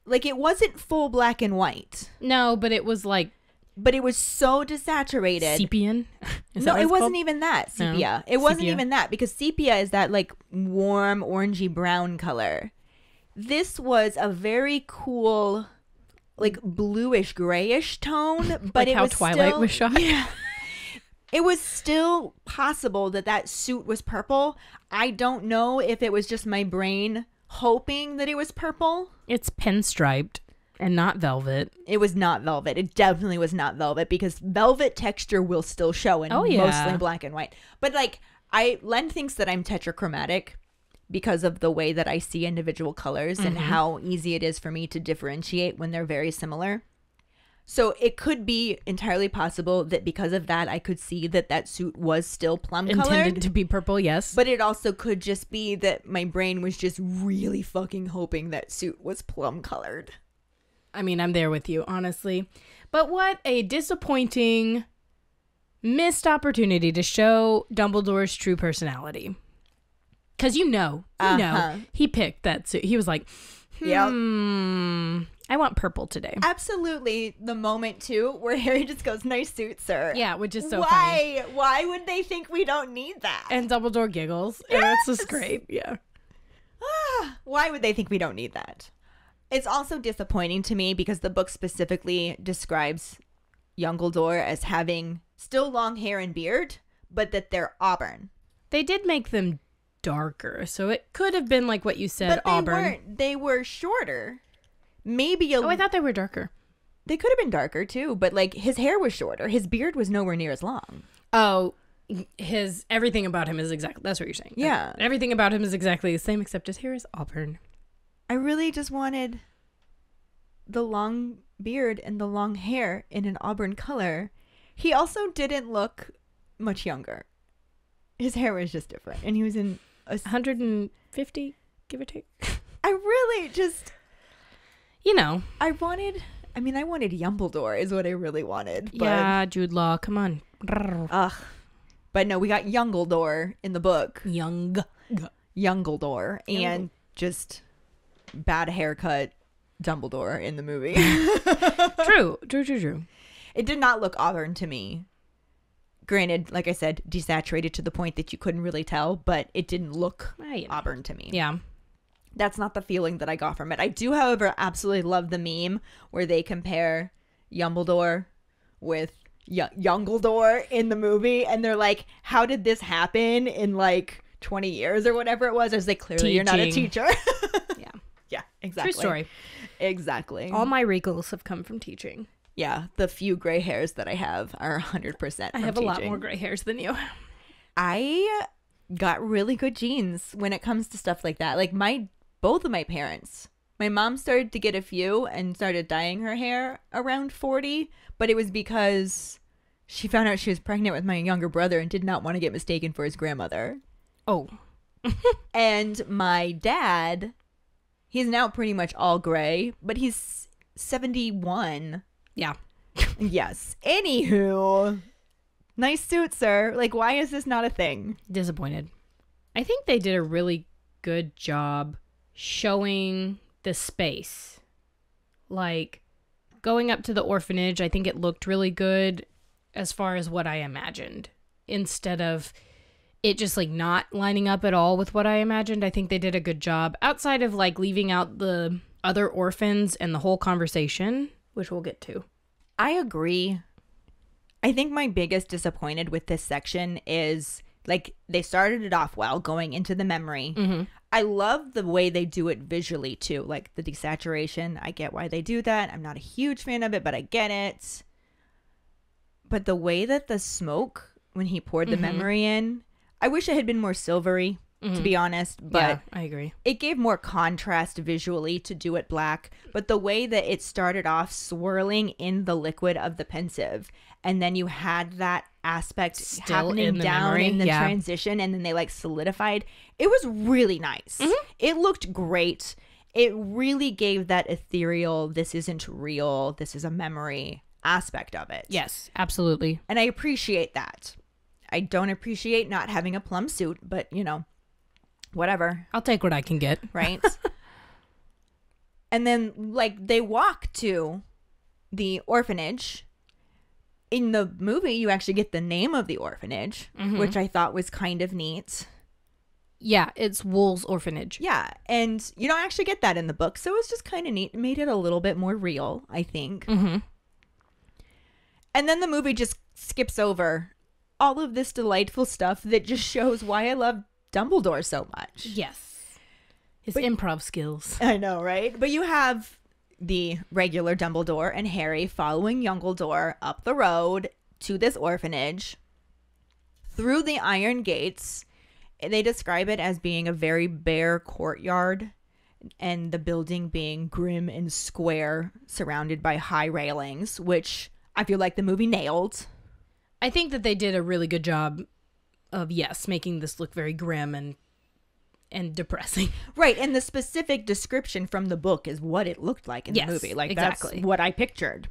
Like it wasn't full black and white. No, but it was like but it was so desaturated. sepian. Is no, it wasn't called? even that No. sepia. It wasn't Sepia. even that because sepia is that like warm orangey brown color. This was a very cool, like bluish grayish tone, but Like it how was Twilight still, was shot. Yeah, it was still possible that that suit was purple. I don't know if it was just my brain hoping that it was purple. It's pinstriped and not velvet. It was not velvet. It definitely was not velvet because velvet texture will still show in Oh, yeah. mostly black and white. But like I Len thinks that I'm tetrachromatic because of the way that I see individual colors and mm-hmm. how easy it is for me to differentiate when they're very similar. So it could be entirely possible that because of that I could see that that suit was still plum Intended colored. to be purple, yes. But it also could just be that my brain was just really fucking hoping that suit was plum colored. I mean, I'm there with you, honestly. But what a disappointing missed opportunity to show Dumbledore's true personality. Cuz you know, you Uh-huh. know, he picked that suit. He was like, Yep. Hmm. I want purple today. Absolutely the moment too where Harry just goes, Nice suit, sir. Yeah, which is so funny. Why? Why would they think we don't need that? And Dumbledore giggles. And it's Yes! just great. Yeah. Why would they think we don't need that? It's also disappointing to me because the book specifically describes Youngledore as having still long hair and beard, but that they're auburn. They did make them darker, so it could have been like what you said, but they auburn. weren't. They were shorter. Maybe a Oh, I thought they were darker. they could have been darker too, but like his hair was shorter. His beard was nowhere near as long. Oh, his everything about him is exactly that's what you're saying. Yeah. Everything about him is exactly the same except his hair is auburn. I really just wanted the long beard and the long hair in an auburn color. He also didn't look much younger. His hair was just different, and he was in a. s- 150, give or take. I really just. You know. I wanted. I mean, I wanted Yumbledore is what I really wanted. But, yeah, Jude Law, come on. Ugh. But no, we got Youngledore in the book. Young. Youngledore and just bad haircut Dumbledore in the movie. True, true, true, true. it did not look auburn to me. Granted, like I said, desaturated to the point that you couldn't really tell, but it didn't look Ah, you know. auburn to me. Yeah. That's not the feeling that I got from it. I do, however, absolutely love the meme where they compare Yumbledore with y- Youngledore in the movie, and they're like, "How did this happen in like 20 years or whatever it was?" I was like, "Clearly, you're not a teacher." Yeah. Exactly. True story. Exactly. All my wrinkles have come from teaching. yeah, the few gray hairs that I have are 100%. I have a lot more gray hairs than you. I got really good genes when it comes to stuff like that. Like my both of my parents. My mom started to get a few and started dyeing her hair around 40, but it was because she found out she was pregnant with my younger brother and did not want to get mistaken for his grandmother. Oh. And my dad, he's now pretty much all gray, but he's 71. Yeah. Yes. Anywho, nice suit, sir. Like, why is this not a thing? Disappointed. I think they did a really good job showing the space. Like going up to the orphanage, I think it looked really good as far as what I imagined. Instead of it just like not lining up at all with what I imagined, I think they did a good job outside of like leaving out the other orphans and the whole conversation, which we'll get to. I agree. I think my biggest disappointed with this section is like they started it off well going into the memory. Mm-hmm. I love the way they do it visually too, like the desaturation. I get why they do that. I'm not a huge fan of it, but I get it. But the way that the smoke when he poured the mm-hmm. memory in, I wish it had been more silvery, to be honest, but yeah, I agree. it gave more contrast visually to do it black, but the way that it started off swirling in the liquid of the Pensieve, and then you had that aspect Still happening in the down memory, in the yeah. transition, and then they like solidified. It was really nice. Mm-hmm. It looked great. It really gave that ethereal, this isn't real, this is a memory aspect of it. Yes, absolutely. And I appreciate that. I don't appreciate not having a plum suit, but you know, whatever I'll take what I can get. right? and then like they walk to the orphanage. In the movie, you actually get the name of the orphanage, which I thought was kind of neat. Yeah, it's Wool's orphanage. Yeah, and you don't actually get that in the book, so it was just kind of neat. It made it a little bit more real, I think. Mm-hmm. And then the movie just skips over all of this delightful stuff that just shows why I love Dumbledore so much. Yes. His But- improv skills. I know, right? But you have the regular Dumbledore and Harry following Youngledore up the road to this orphanage through the iron gates. They describe it as being a very bare courtyard and the building being grim and square, surrounded by high railings, which I feel like the movie nailed. I think that they did a really good job of yes, making this look very grim and and depressing. Right, and the specific description from the book is what it looked like in Yes, the movie. Like exactly. that's what I pictured.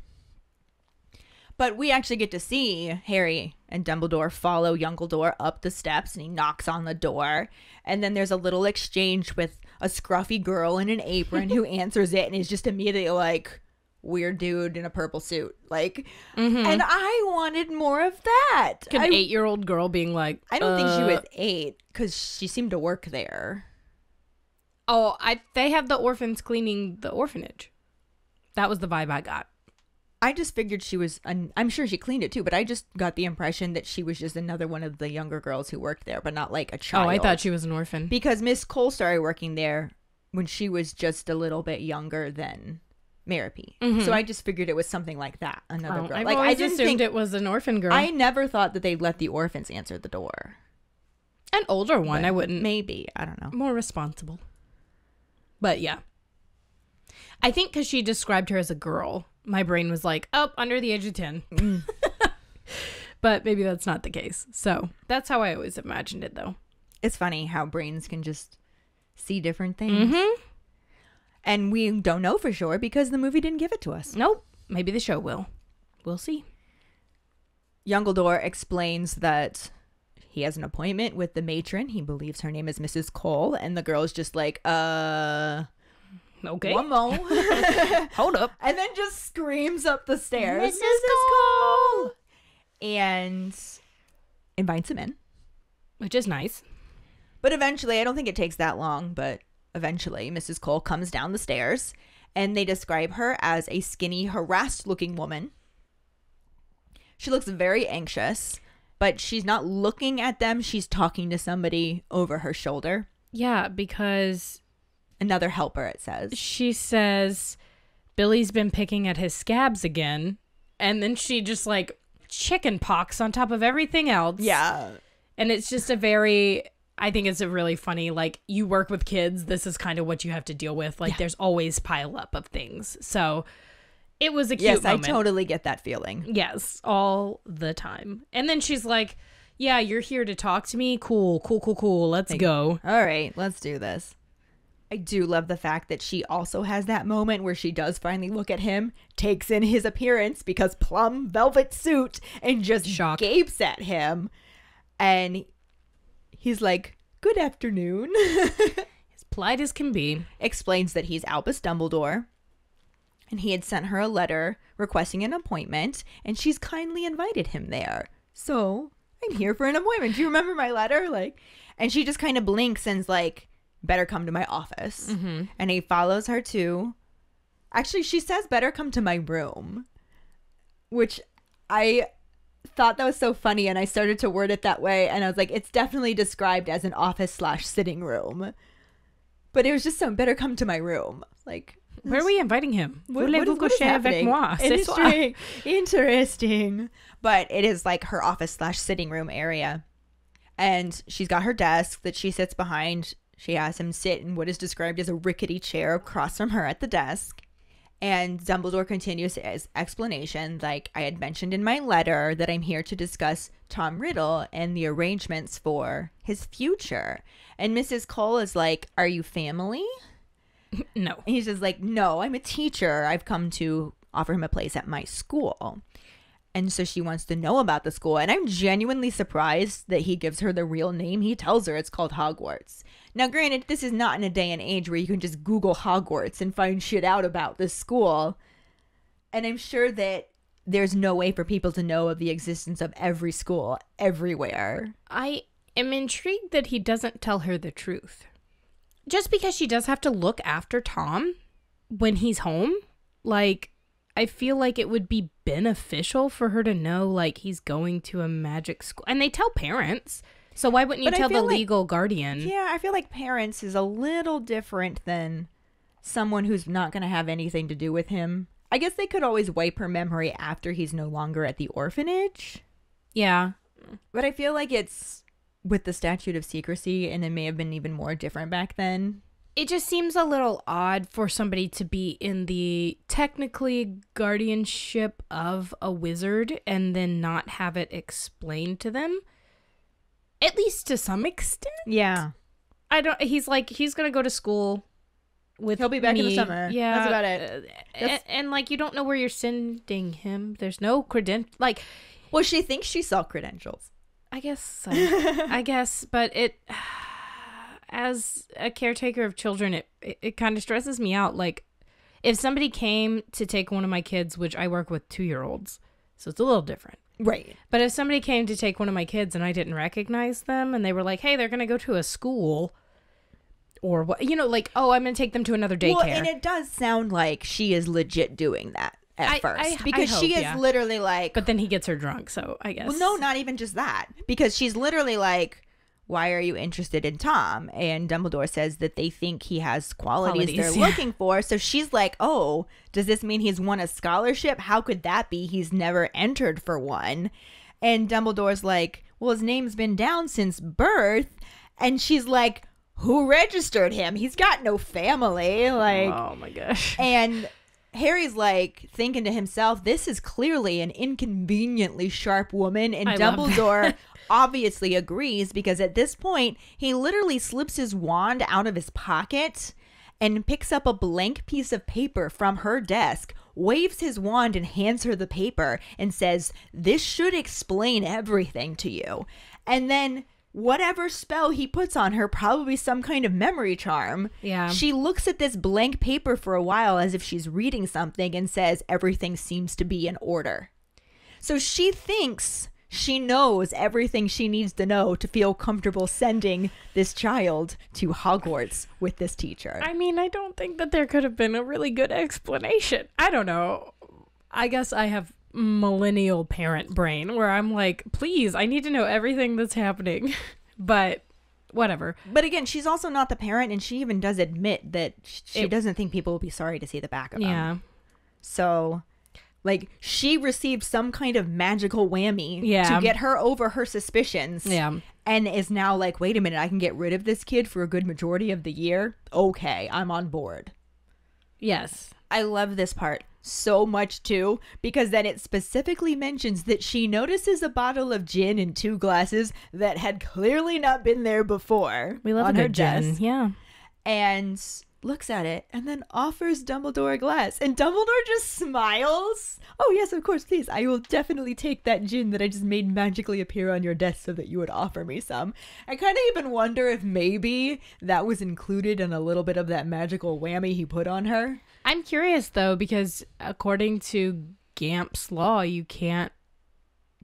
But we actually get to see Harry and Dumbledore follow Youngledore up the steps and he knocks on the door. And then there's a little exchange with a scruffy girl in an apron who answers it and is just immediately like weird dude in a purple suit. Like and I wanted more of that. An I, eight year old girl being like, I don't think she uh, was 8 cuz she seemed to work there. Oh, I they have the orphans cleaning the orphanage. That was the vibe I got. I just figured she was an, I'm sure she cleaned it too, but I just got the impression that she was just another one of the younger girls who worked there, but not like a child. Oh, I thought she was an orphan. because Miss Cole started working there when she was just a little bit younger than Merope. So I just figured it was something like that, another Oh, girl. I've like I didn't assumed think it was an orphan girl. I never thought that they'd let the orphans answer the door. An older one, I wouldn't. Maybe I don't know. More responsible. But yeah. I think because she described her as a girl, my brain was like, oh, under the age of 10. Mm. but maybe that's not the case. So that's how I always imagined it, though. It's funny how brains can just see different things, Mm-hmm. And we don't know for sure because the movie didn't give it to us. Nope. Maybe the show will. We'll see. Youngledore explains that he has an appointment with the matron. He believes her name is Mrs. Cole, and the girl's just like, uh, Okay. one more. Hold up. and then just screams up the stairs, Mrs. Cole! And invites him in. Which is nice. But eventually, I don't think it takes that long, but eventually, Mrs. Cole comes down the stairs and they describe her as a skinny, harassed looking woman. She looks very anxious, but she's not looking at them. She's talking to somebody over her shoulder. Yeah, because Another helper, it says. she says Billy's been picking at his scabs again. And then she just like chicken pox on top of everything else. Yeah. And it's just a very I think it's a really funny like you work with kids, this is kind of what you have to deal with. Like Yeah. there's always pile up of things. So it was a cute Yes, moment. I totally get that feeling. Yes, all the time. And then she's like, "Yeah, you're here to talk to me. Cool, cool, cool, cool. Let's go." All right, let's do this. I do love the fact that she also has that moment where she does finally look at him, takes in his appearance because plum velvet suit, and just Shock. gapes at him. And he's like, Good afternoon. As polite as can be. Explains that he's Albus Dumbledore. And he had sent her a letter requesting an appointment, and she's kindly invited him there. So I'm here for an appointment. Do you remember my letter? Like, and she just kind of blinks and's like, "Better come to my office." Mm-hmm. And he follows her to. Actually, she says, "Better come to my room," which I thought that was so funny, and I started to word it that way, and I was like, "It's definitely described as an office slash sitting room." But it was just so better come to my room, like. Where are we inviting him? What, what, what is avec happening? moi? Interesting. Interesting. But it is like her office slash sitting room area. And she's got her desk that she sits behind. She has him sit in what is described as a rickety chair across from her at the desk. And Dumbledore continues his explanation, like I had mentioned in my letter, that I'm here to discuss Tom Riddle and the arrangements for his future. And Mrs. Cole is like, Are you family? No. And he's just like, No, I'm a teacher. I've come to offer him a place at my school. And so she wants to know about the school. And I'm genuinely surprised that he gives her the real name. He tells her it's called Hogwarts. Now, granted, this is not in a day and age where you can just Google Hogwarts and find shit out about this school. And I'm sure that there's no way for people to know of the existence of every school everywhere. I am intrigued that he doesn't tell her the truth. Just because she does have to look after Tom when he's home, like I feel like it would be beneficial for her to know like he's going to a magic school. And they tell parents. So why wouldn't you But tell the like- legal guardian? Yeah, I feel like parents is a little different than someone who's not going to have anything to do with him. I guess they could always wipe her memory after he's no longer at the orphanage. Yeah. But I feel like it's with the statute of secrecy, and it may have been even more different back then. It just seems a little odd for somebody to be in the technically guardianship of a wizard and then not have it explained to them. At least to some extent. Yeah. I don't. He's like he's gonna go to school. With He'll be back in the summer. Yeah, That's about it. uh, That's- and, and like you don't know where you're sending him. There's no credent. Like Well, she thinks she saw credentials. I guess so. I guess, but it. as a caretaker of children, it it, it kind of stresses me out. Like, if somebody came to take one of my kids, which I work with two year olds, so it's a little different. Right. But if somebody came to take one of my kids and I didn't recognize them, and they were like, "Hey, they're gonna go to a school," or what, you know, like, "Oh, I'm gonna take them to another daycare." Well, and it does sound like she is legit doing that at I- first I- I because she is yeah. literally like, but then he gets her drunk, so I guess. well, no, not even just that, because she's literally like, "Why are you interested in Tom?" And Dumbledore says that they think he has qualities, Qualities, they're yeah. looking for. So she's like, "Oh, does this mean he's won a scholarship? How could that be? He's never entered for one." And Dumbledore's like, "Well, his name's been down since birth," and she's like. Who registered him? He's got no family. Like, oh my gosh. and Harry's like thinking to himself, this is clearly an inconveniently sharp woman. And I Dumbledore. obviously agrees because at this point, he literally slips his wand out of his pocket and picks up a blank piece of paper from her desk, waves his wand and hands her the paper and says, This should explain everything to you. And then. Whatever spell he puts on her, probably some kind of memory charm. Yeah. She looks at this blank paper for a while as if she's reading something and says everything seems to be in order. So she thinks she knows everything she needs to know to feel comfortable sending this child to Hogwarts with this teacher. I mean, I don't think that there could have been a really good explanation. I don't know. I guess I have millennial parent brain where I'm like, please, I need to know everything that's happening. but whatever. but again, she's also not the parent, and she even does admit that she It- doesn't think people will be sorry to see the back of them. Yeah. So, like, she received some kind of magical whammy Yeah. to get her over her suspicions. Yeah. And is now like, wait a minute, I can get rid of this kid for a good majority of the year? Okay, I'm on board. Yes. I love this part so much too because then it specifically mentions that she notices a bottle of gin in two glasses that had clearly not been there before. We love on her gin. desk Yeah. and looks at it and then offers Dumbledore a glass. And Dumbledore just smiles. Oh, yes, of course, please. I will definitely take that gin that I just made magically appear on your desk so that you would offer me some. I kind of even wonder if maybe that was included in a little bit of that magical whammy he put on her. I'm curious though, because according to Gamp's law, you can't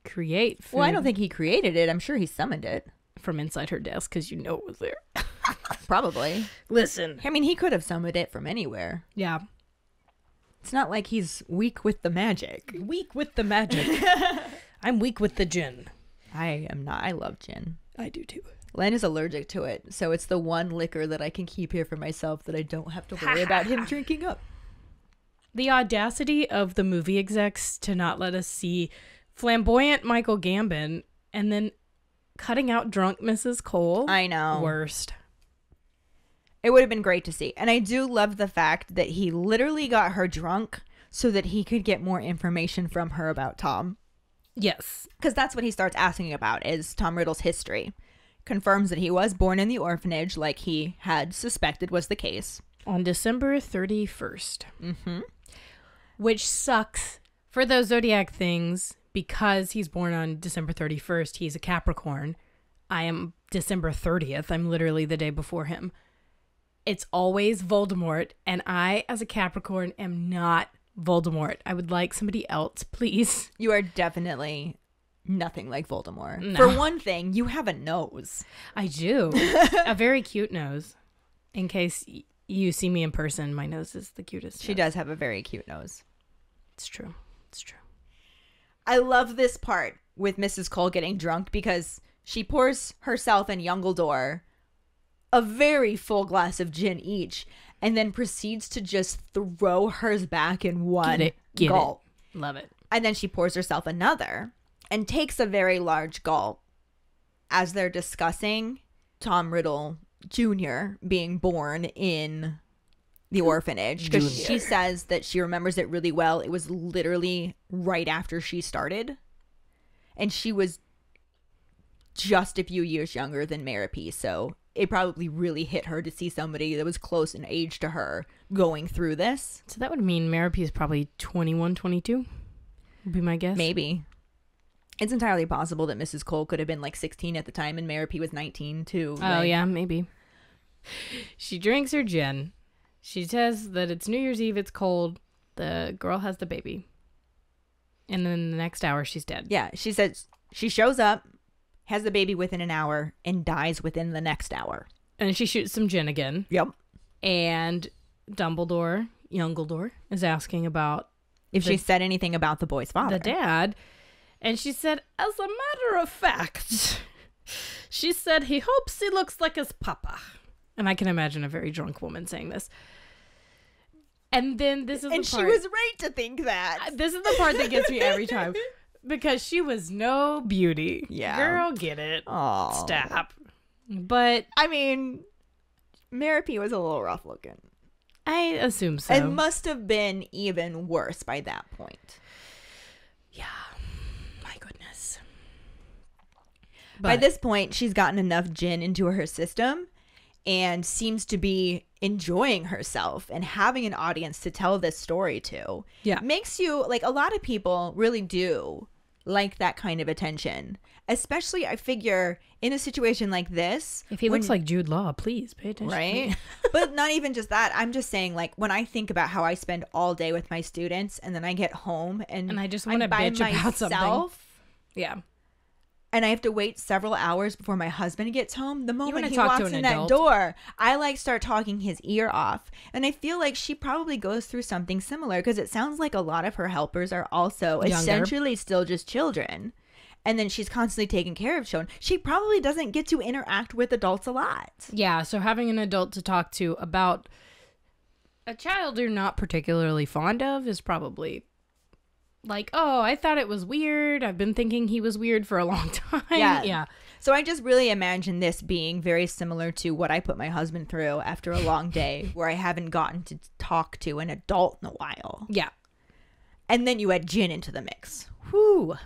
create food Well, I don't think he created it. I'm sure he summoned it. From inside her desk because you know it was there. Probably. Listen. I mean, he could have summoned it from anywhere. Yeah. It's not like he's weak with the magic. Weak with the magic. I'm weak with the gin. I am not. I love gin. I do too. Len is allergic to it, so it's the one liquor that I can keep here for myself that I don't have to worry about him drinking up. The audacity of the movie execs to not let us see flamboyant Michael Gambon and then cutting out drunk Mrs. Cole. I know. Worst. It would have been great to see. And I do love the fact that he literally got her drunk so that he could get more information from her about Tom. Yes. Because that's what he starts asking about is Tom Riddle's history. Confirms that he was born in the orphanage like he had suspected was the case. On December 31st. Mm-hmm. Which sucks for those zodiac things because he's born on December 31st. He's a Capricorn. I am December 30th. I'm literally the day before him. It's always Voldemort, and I, as a Capricorn, am not Voldemort. I would like somebody else, please. You are definitely nothing like Voldemort. No. For one thing, you have a nose. I do. a very cute nose. In case you see me in person, my nose is the cutest. She nose. does have a very cute nose. It's true. It's true. I love this part with Mrs. Cole getting drunk because she pours herself and Youngledore a very full glass of gin each and then proceeds to just throw hers back in one Get it. Get gulp. it. Love it. And then she pours herself another and takes a very large gulp as they're discussing Tom Riddle Jr. being born in the orphanage because she says that she remembers it really well. It was literally right after she started, and she was just a few years younger than Merope, so it probably really hit her to see somebody that was close in age to her going through this. So that would mean Merope is probably 21, 22, would be my guess. Maybe. It's entirely possible that Mrs. Cole could have been like 16 at the time and Merope was 19 too. Oh, Like, yeah, maybe. she drinks her gin. She says that it's New Year's Eve, it's cold. The girl has the baby. And then the next hour, she's dead. Yeah, she says she shows up, has the baby within an hour, and dies within the next hour. And she shoots some gin again. Yep. And Dumbledore, Youngledore, is asking about If The- she said anything about the boy's father. the dad. And she said, as a matter of fact, she said he hopes he looks like his papa. And I can imagine a very drunk woman saying this. And then this is and she part. was right to think that. this is the part that gets me every time because she was no beauty. Yeah. girl, get it. Oh. Stop. But I mean, Merope was a little rough looking. I assume so. It must have been even worse by that point. yeah. My goodness. by this point, she's gotten enough gin into her system and seems to be enjoying herself and having an audience to tell this story to. Yeah. Makes you like a lot of people really do like that kind of attention. Especially I figure in a situation like this. if he when- looks like Jude Law, please pay attention. right? but not even just that. I'm just saying, like, when I think about how I spend all day with my students and then I get home and, And I just wanna by bitch about something. myself, Yeah. And I have to wait several hours before my husband gets home. The moment he walks in adult. that door, I like start talking his ear off. And I feel like she probably goes through something similar because it sounds like a lot of her helpers are also Younger. essentially still just children. And then she's constantly taking care of children. She probably doesn't get to interact with adults a lot. Yeah, so having an adult to talk to about a child you're not particularly fond of is probably like, oh, I thought it was weird. I've been thinking he was weird for a long time. Yeah. Yeah. So I just really imagine this being very similar to what I put my husband through after a long day where I haven't gotten to talk to an adult in a while. Yeah. And then you add gin into the mix. Whew.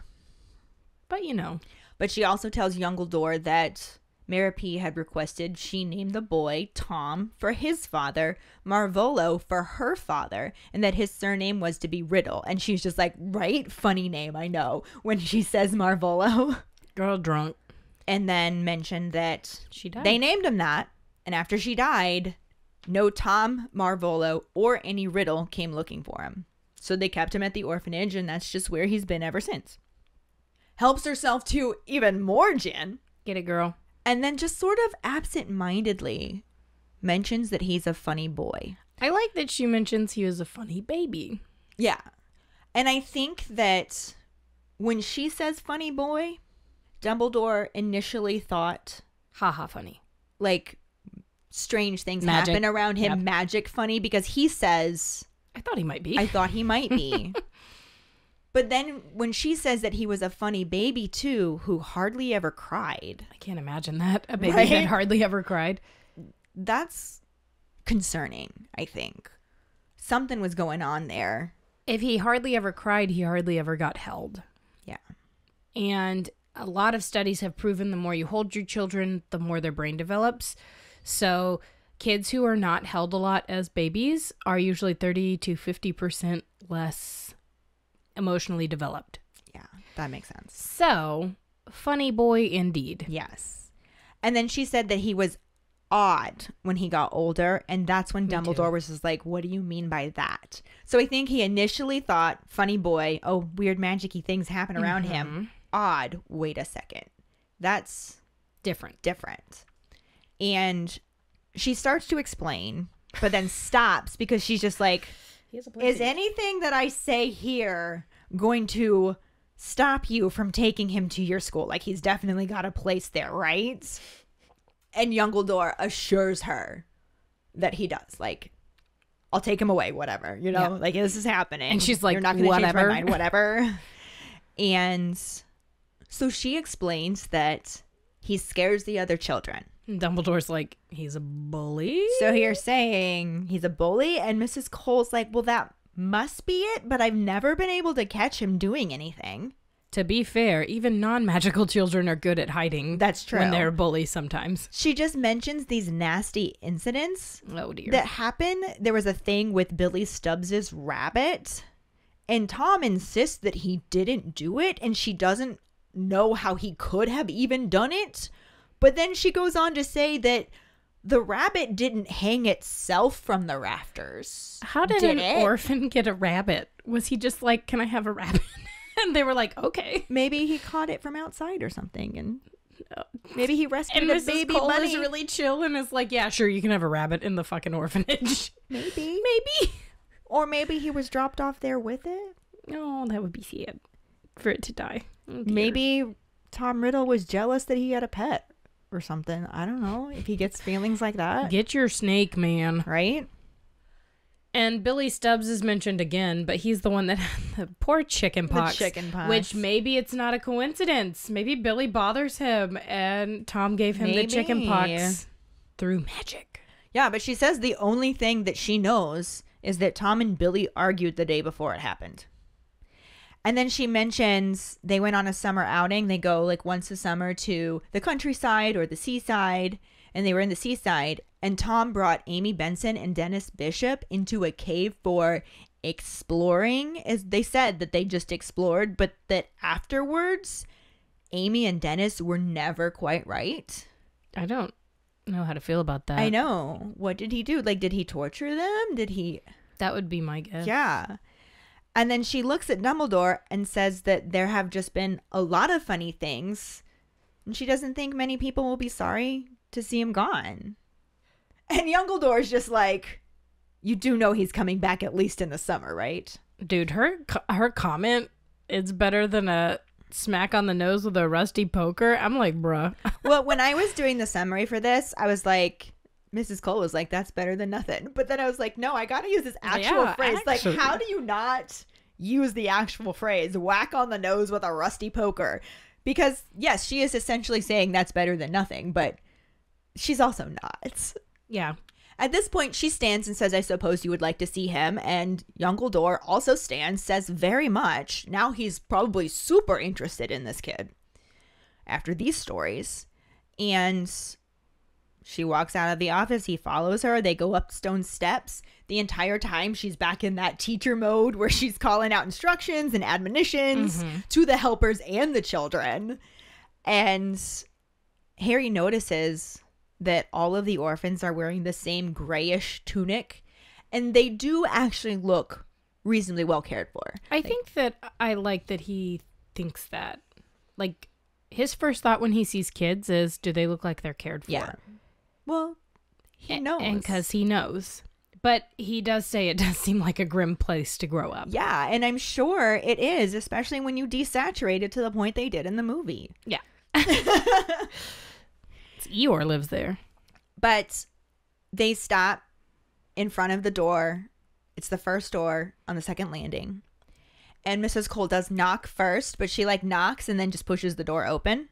But you know, But she also tells Youngledore that Merope had requested she name the boy Tom for his father, Marvolo for her father, and that his surname was to be Riddle. And she's just like, right? Funny name, I know, when she says Marvolo. girl drunk. And then mentioned that She died. they named him that. And after she died, no Tom Marvolo or any Riddle came looking for him. So they kept him at the orphanage, and that's just where he's been ever since. Helps herself to even more gin, Get it, girl. And then just sort of absent mindedly mentions that he's a funny boy. I like that she mentions he was a funny baby. Yeah. And I think that when she says funny boy, Dumbledore initially thought Haha, funny. like strange things Magic. happen around him, Yep. magic funny, because he says, I thought he might be. I thought he might be. but then when she says that he was a funny baby too, who hardly ever cried, I can't imagine that. A baby Right? that hardly ever cried. that's concerning, I think. Something was going on there. If he hardly ever cried, he hardly ever got held. Yeah. And a lot of studies have proven the more you hold your children, the more their brain develops. So, kids who are not held a lot as babies are usually 30 to 50% less emotionally developed. Yeah, that makes sense. So, funny boy indeed. Yes. And then she said that he was odd when he got older, and that's when too. Dumbledore was just like, What do you mean by that? So I think he initially thought, funny boy, oh, weird magicy things happen around him. Mm-hmm. Odd. Wait a second. That's Different. different. And she starts to explain, but then stops because she's just like, He has a Is anything that I say here going to stop you from taking him to your school? Like he's definitely got a place there, right? And Youngledore assures her that he does. Like, I'll take him away, whatever. You know, Yeah. like this is happening. And she's like, You're not going to change "Whatever." my mind, whatever. and so she explains that he scares the other children. Dumbledore's like, he's a bully. So you're saying he's a bully, and Mrs. Cole's like, well, that must be it, but I've never been able to catch him doing anything. To be fair, even non magical children are good at hiding. That's true. When they're bullies sometimes. She just mentions these nasty incidents Oh dear. that happen. There was a thing with Billy Stubbs's rabbit, and Tom insists that he didn't do it, and she doesn't know how he could have even done it. But then she goes on to say that the rabbit didn't hang itself from the rafters. How did, Did an it? orphan get a rabbit? Was he just like, "Can I have a rabbit?" and they were like, "Okay." Maybe he caught it from outside or something, and oh. maybe he rescued And a Mrs. baby Cole bunny. is really chill and is like, "Yeah, sure, you can have a rabbit in the fucking orphanage." maybe, Maybe. or maybe he was dropped off there with it. Oh, that would be sad for it to die. Oh. Maybe Tom Riddle was jealous that he had a pet or something. I don't know if he gets feelings like that, get your snake, man. right? And Billy Stubbs is mentioned again, but he's the one that had the poor chicken pox. chicken pox. Which maybe it's not a coincidence. Maybe Billy bothers him and Tom gave him the chicken pox through magic. Yeah, but she says the only thing that she knows is that Tom and Billy argued the day before it happened. And then she mentions they went on a summer outing. They go like once a summer to the countryside or the seaside, and they were in the seaside. And Tom brought Amy Benson and Dennis Bishop into a cave for exploring. As they said that they just explored, but that afterwards, Amy and Dennis were never quite right. I don't know how to feel about that. I know. What did he do? Like, did he torture them? Did he? That would be my guess. Yeah. And then she looks at Dumbledore and says that there have just been a lot of funny things. And she doesn't think many people will be sorry to see him gone. And Youngledore's just like, you do know he's coming back at least in the summer, right? Dude, her her comment it's better than a smack on the nose with a rusty poker. I'm like, bruh. well, when I was doing the summary for this, I was like, Mrs. Cole was like, that's better than nothing. But then I was like, no, I got to use this actual Yeah, phrase. actually. Like, how do you not use the actual phrase, whack on the nose with a rusty poker? Because, yes, she is essentially saying that's better than nothing, but she's also not. Yeah. At this point, she stands and says, I suppose you would like to see him. And Youngledore also stands, says very much. Now he's probably super interested in this kid after these stories. And she walks out of the office. He follows her. They go up stone steps. The entire time, she's back in that teacher mode where she's calling out instructions and admonitions mm-hmm. to the helpers and the children. And Harry notices that all of the orphans are wearing the same grayish tunic, and they do actually look reasonably well cared for. I think that I like that he thinks that. Like his first thought when he sees kids is do they look like they're cared for? Yeah. Well, he knows. And cuz he knows. But he does say it does seem like a grim place to grow up. yeah, and I'm sure it is, especially when you desaturate it to the point they did in the movie. Yeah. It's Eeyore lives there. But they stop in front of the door. It's the first door on the second landing. And Mrs. Cole does knock first, but she like knocks and then just pushes the door open.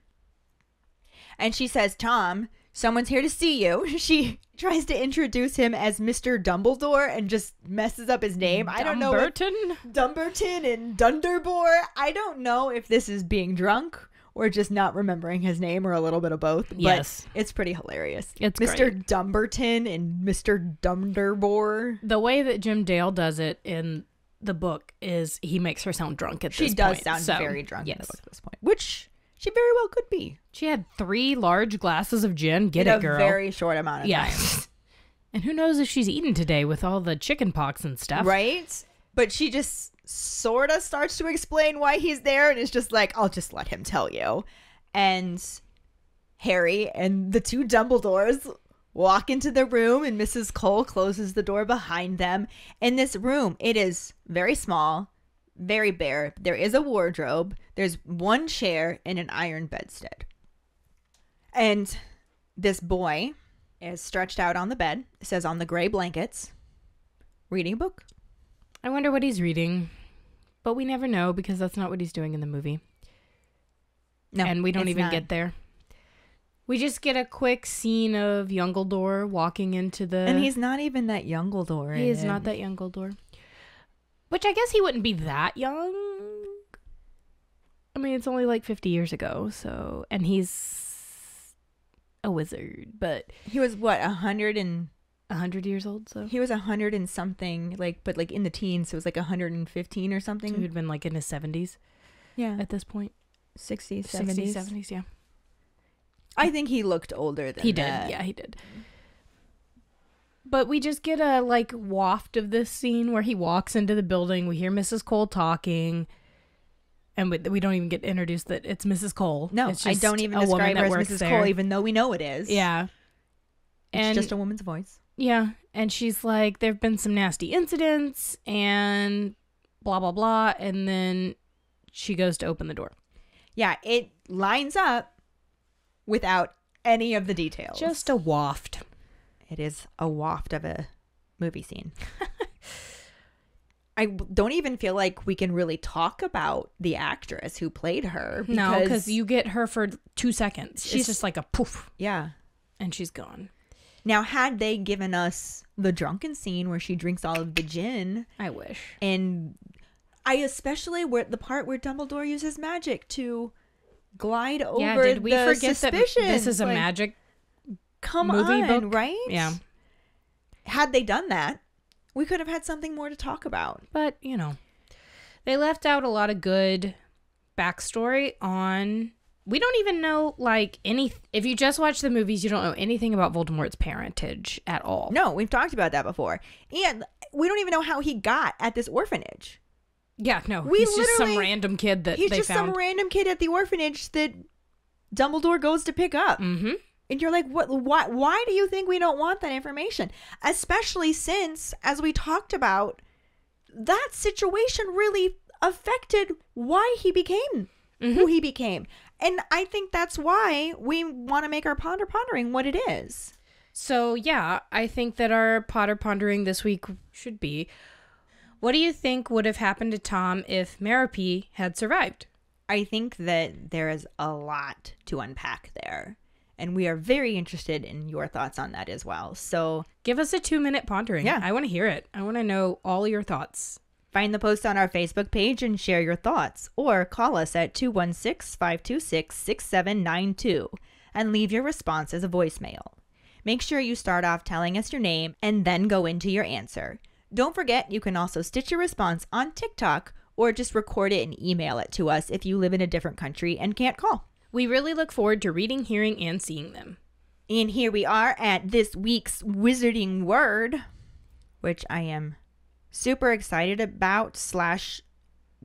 And she says, Tom, someone's here to see you. She tries to introduce him as Mr. Dumbledore and just messes up his name. I don't know. Dumberton? Dumberton and Dunderbore. I don't know if this is being drunk or just not remembering his name or a little bit of both. But Yes. it's pretty hilarious. It's Mr. great. Dumberton and Mr. Dunderbore. The way that Jim Dale does it in the book is he makes her sound drunk at this. She does sound So, very drunk in the book at this point, which she very well could be She had three large glasses of gin. Get in it, a girl. very short amount of yeah. time. and who knows if she's eaten today with all the chicken pox and stuff. Right? But she just sort of starts to explain why he's there and is just like, I'll just let him tell you. And Harry and the two Dumbledores walk into the room, and Mrs. Cole closes the door behind them. In this room, it is very small, very bare. There is a wardrobe, there's one chair, and an iron bedstead. And this boy is stretched out on the bed, it says on the gray blankets, reading a book. I wonder what he's reading. But we never know because that's not what he's doing in the movie. No, and we don't even not. get there. We just get a quick scene of Youngledore walking into the And he's not even that Youngledore. He is not that Youngledore. Which I guess he wouldn't be that young. I mean, it's only like 50 years ago, so and he's a wizard, but He was what a hundred and a 100 years old, so he was a hundred and something, like but like in the teens, so it was like a hundred and fifteen or something. so he'd been like in his 70s yeah, at this point. 60s, 60s, 70s. 70s, yeah. I think he looked older than He did. that. Yeah, he did. but we just get a like waft of this scene where he walks into the building. We hear Mrs. Cole talking, and we, we don't even get introduced that it's Mrs. Cole. No, it's I don't even describe her as Mrs. there. Cole, even though we know it is. Yeah, It's and just a woman's voice. yeah, and she's like, there have been some nasty incidents, and blah blah blah, and then she goes to open the door. Yeah, it lines up without any of the details. Just a waft. it is a waft of a movie scene. I don't even feel like we can really talk about the actress who played her because No, because you get her for two seconds. She's- She's just like a poof, yeah. and she's gone. Now, had they given us the drunken scene where she drinks all of the gin, I wish. and I especially where the part where Dumbledore uses magic to glide over yeah, did we the forget that this is a Like, magic? come movie on, book? right? Yeah, Had they done that, we could have had something more to talk about. but you know, they left out a lot of good backstory on. We don't even know like any. If you just watch the movies, you don't know anything about Voldemort's parentage at all. No, we've talked about that before, and we don't even know how he got at this orphanage. Yeah, no. We he's just some random kid that He's just found. some random kid at the orphanage that Dumbledore goes to pick up. mm-hmm. And you're like, what? Why? Why do you think we don't want that information? Especially since, as we talked about, that situation really affected why he became who mm-hmm. he became, and I think that's why we want to make our ponder pondering what it is. So, yeah, I think that our Potter pondering this week should be what do you think would have happened to Tom if Merope had survived? I think that there is a lot to unpack there, and we are very interested in your thoughts on that as well. So Give us a two minute pondering. Yeah. I want to hear it. I want to know all your thoughts. Find the post on our Facebook page and share your thoughts, or call us at 216 526 6792 and leave your response as a voicemail. Make sure you start off telling us your name and then go into your answer. Don't forget, you can also stitch your response on TikTok or just record it and email it to us if you live in a different country and can't call. We really look forward to reading, hearing, and seeing them. And here we are at this week's Wizarding Word, which I am super excited about slash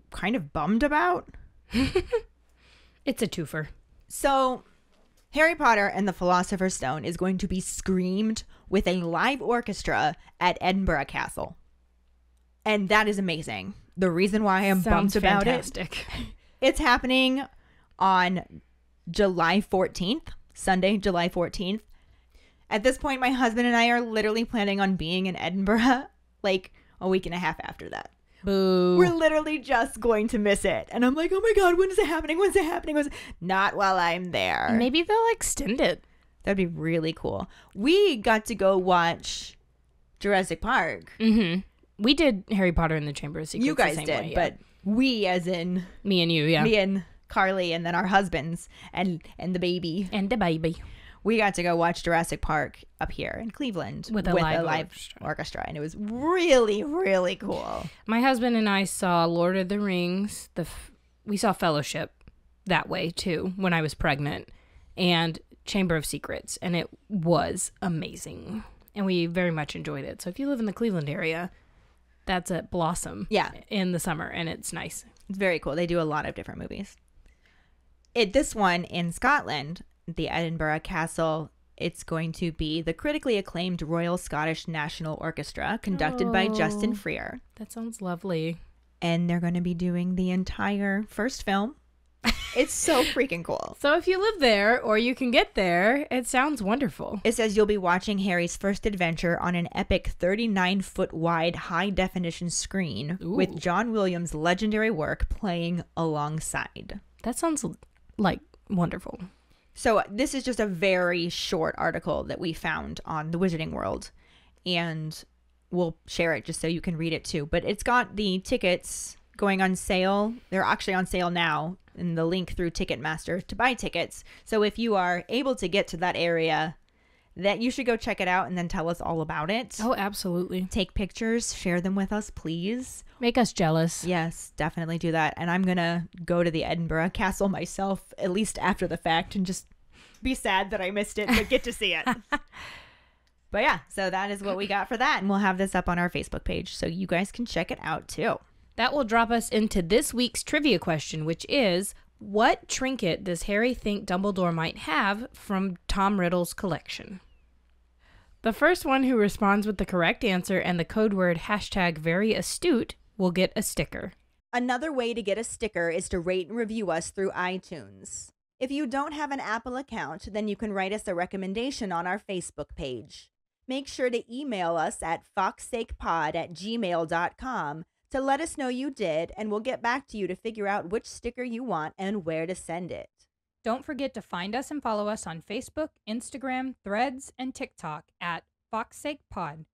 kind of bummed about. It's a twofer. So, Harry Potter and the Philosopher's Stone is going to be screamed with a live orchestra at Edinburgh Castle. And that is amazing. The reason why I'm Sounds bummed about fantastic. it, it's happening on July 14th, Sunday, July 14th. At this point, my husband and I are literally planning on being in Edinburgh like a week and a half after that. Boo. We're literally just going to miss it. And I'm like, oh my God, when is it happening? When's it happening? When's it? Not while I'm there. Maybe they'll extend it. That'd be really cool. We got to go watch Jurassic Park. Mm-hmm. We did Harry Potter and the Chamber of Secrets. you the guys same did, way, yeah. but we, as in me and you, yeah, me and Karlee, and then our husbands and and the baby, and the baby. we got to go watch Jurassic Park up here in Cleveland With a live orchestra. orchestra, and it was really, really cool. My husband and I saw Lord of the Rings. The f- we saw Fellowship that way too when I was pregnant, and Chamber of Secrets, and it was amazing, and we very much enjoyed it. So if you live in the Cleveland area, that's at Blossom. Yeah. in the summer, and it's nice. It's very cool. They do a lot of different movies. It this one in Scotland, the Edinburgh Castle. It's going to be the critically acclaimed Royal Scottish National Orchestra, conducted by oh, Justin Oh. Freer, That sounds lovely. and they're going to be doing the entire first film. It's so freaking cool. So if you live there or you can get there, it sounds wonderful. It says you'll be watching Harry's first adventure on an epic 39 foot wide high definition screen Ooh. with John Williams' legendary work playing alongside. That sounds like wonderful. So uh, this is just a very short article that we found on the Wizarding World, and we'll share it just so you can read it too. But it's got the tickets going on sale. They're actually on sale now, and the link through Ticketmaster to buy tickets. So if you are able to get to that area, that you should go check it out and then tell us all about it. Oh, absolutely. Take pictures, share them with us, please. Make us jealous. Yes, definitely do that. And I'm gonna go to the Edinburgh Castle myself, at least after the fact, and just be sad that I missed it, but get to see it. But yeah, so that is what we got for that. And we'll have this up on our Facebook page so you guys can check it out too. That will drop us into this week's trivia question, which is What trinket does Harry think Dumbledore might have from Tom Riddle's collection? The first one who responds with the correct answer and the code word hashtag very astute will get a sticker. Another way to get a sticker is to rate and review us through iTunes. If you don't have an Apple account, then you can write us a recommendation on our Facebook page. Make sure to email us at fawkessakepod at gmail.com to let us know you did, and we'll get back to you to figure out which sticker you want and where to send it. Don't forget to find us and follow us on Facebook, Instagram, Threads, and TikTok at FawkesSakePod.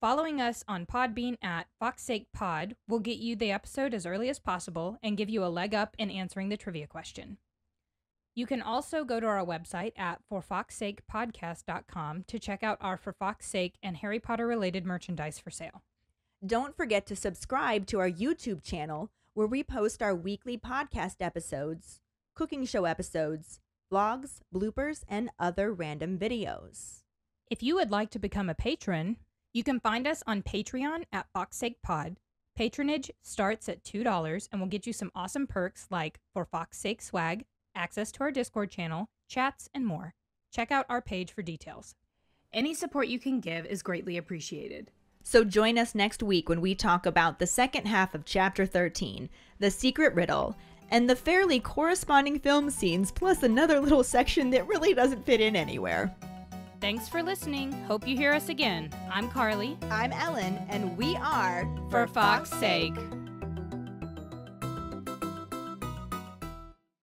Following us on Podbean at FawkesSakePod will get you the episode as early as possible and give you a leg up in answering the trivia question. You can also go to our website at forfawkessakepodcast.com to check out our For Fawkes' Sake and Harry Potter related merchandise for sale. Don't forget to subscribe to our YouTube channel where we post our weekly podcast episodes, cooking show episodes, vlogs, bloopers, and other random videos. If you would like to become a patron, you can find us on Patreon at FawkesSake Pod. Patronage starts at $2 and will get you some awesome perks like For Fawkes' Sake swag, access to our Discord channel, chats, and more. Check out our page for details. Any support you can give is greatly appreciated. So join us next week when we talk about the second half of Chapter 13, The Secret Riddle, and the fairly corresponding film scenes, plus another little section that really doesn't fit in anywhere. Thanks for listening. Hope you hear us again. I'm Karlee. I'm Ellen, and we are For Fawkes' Sake.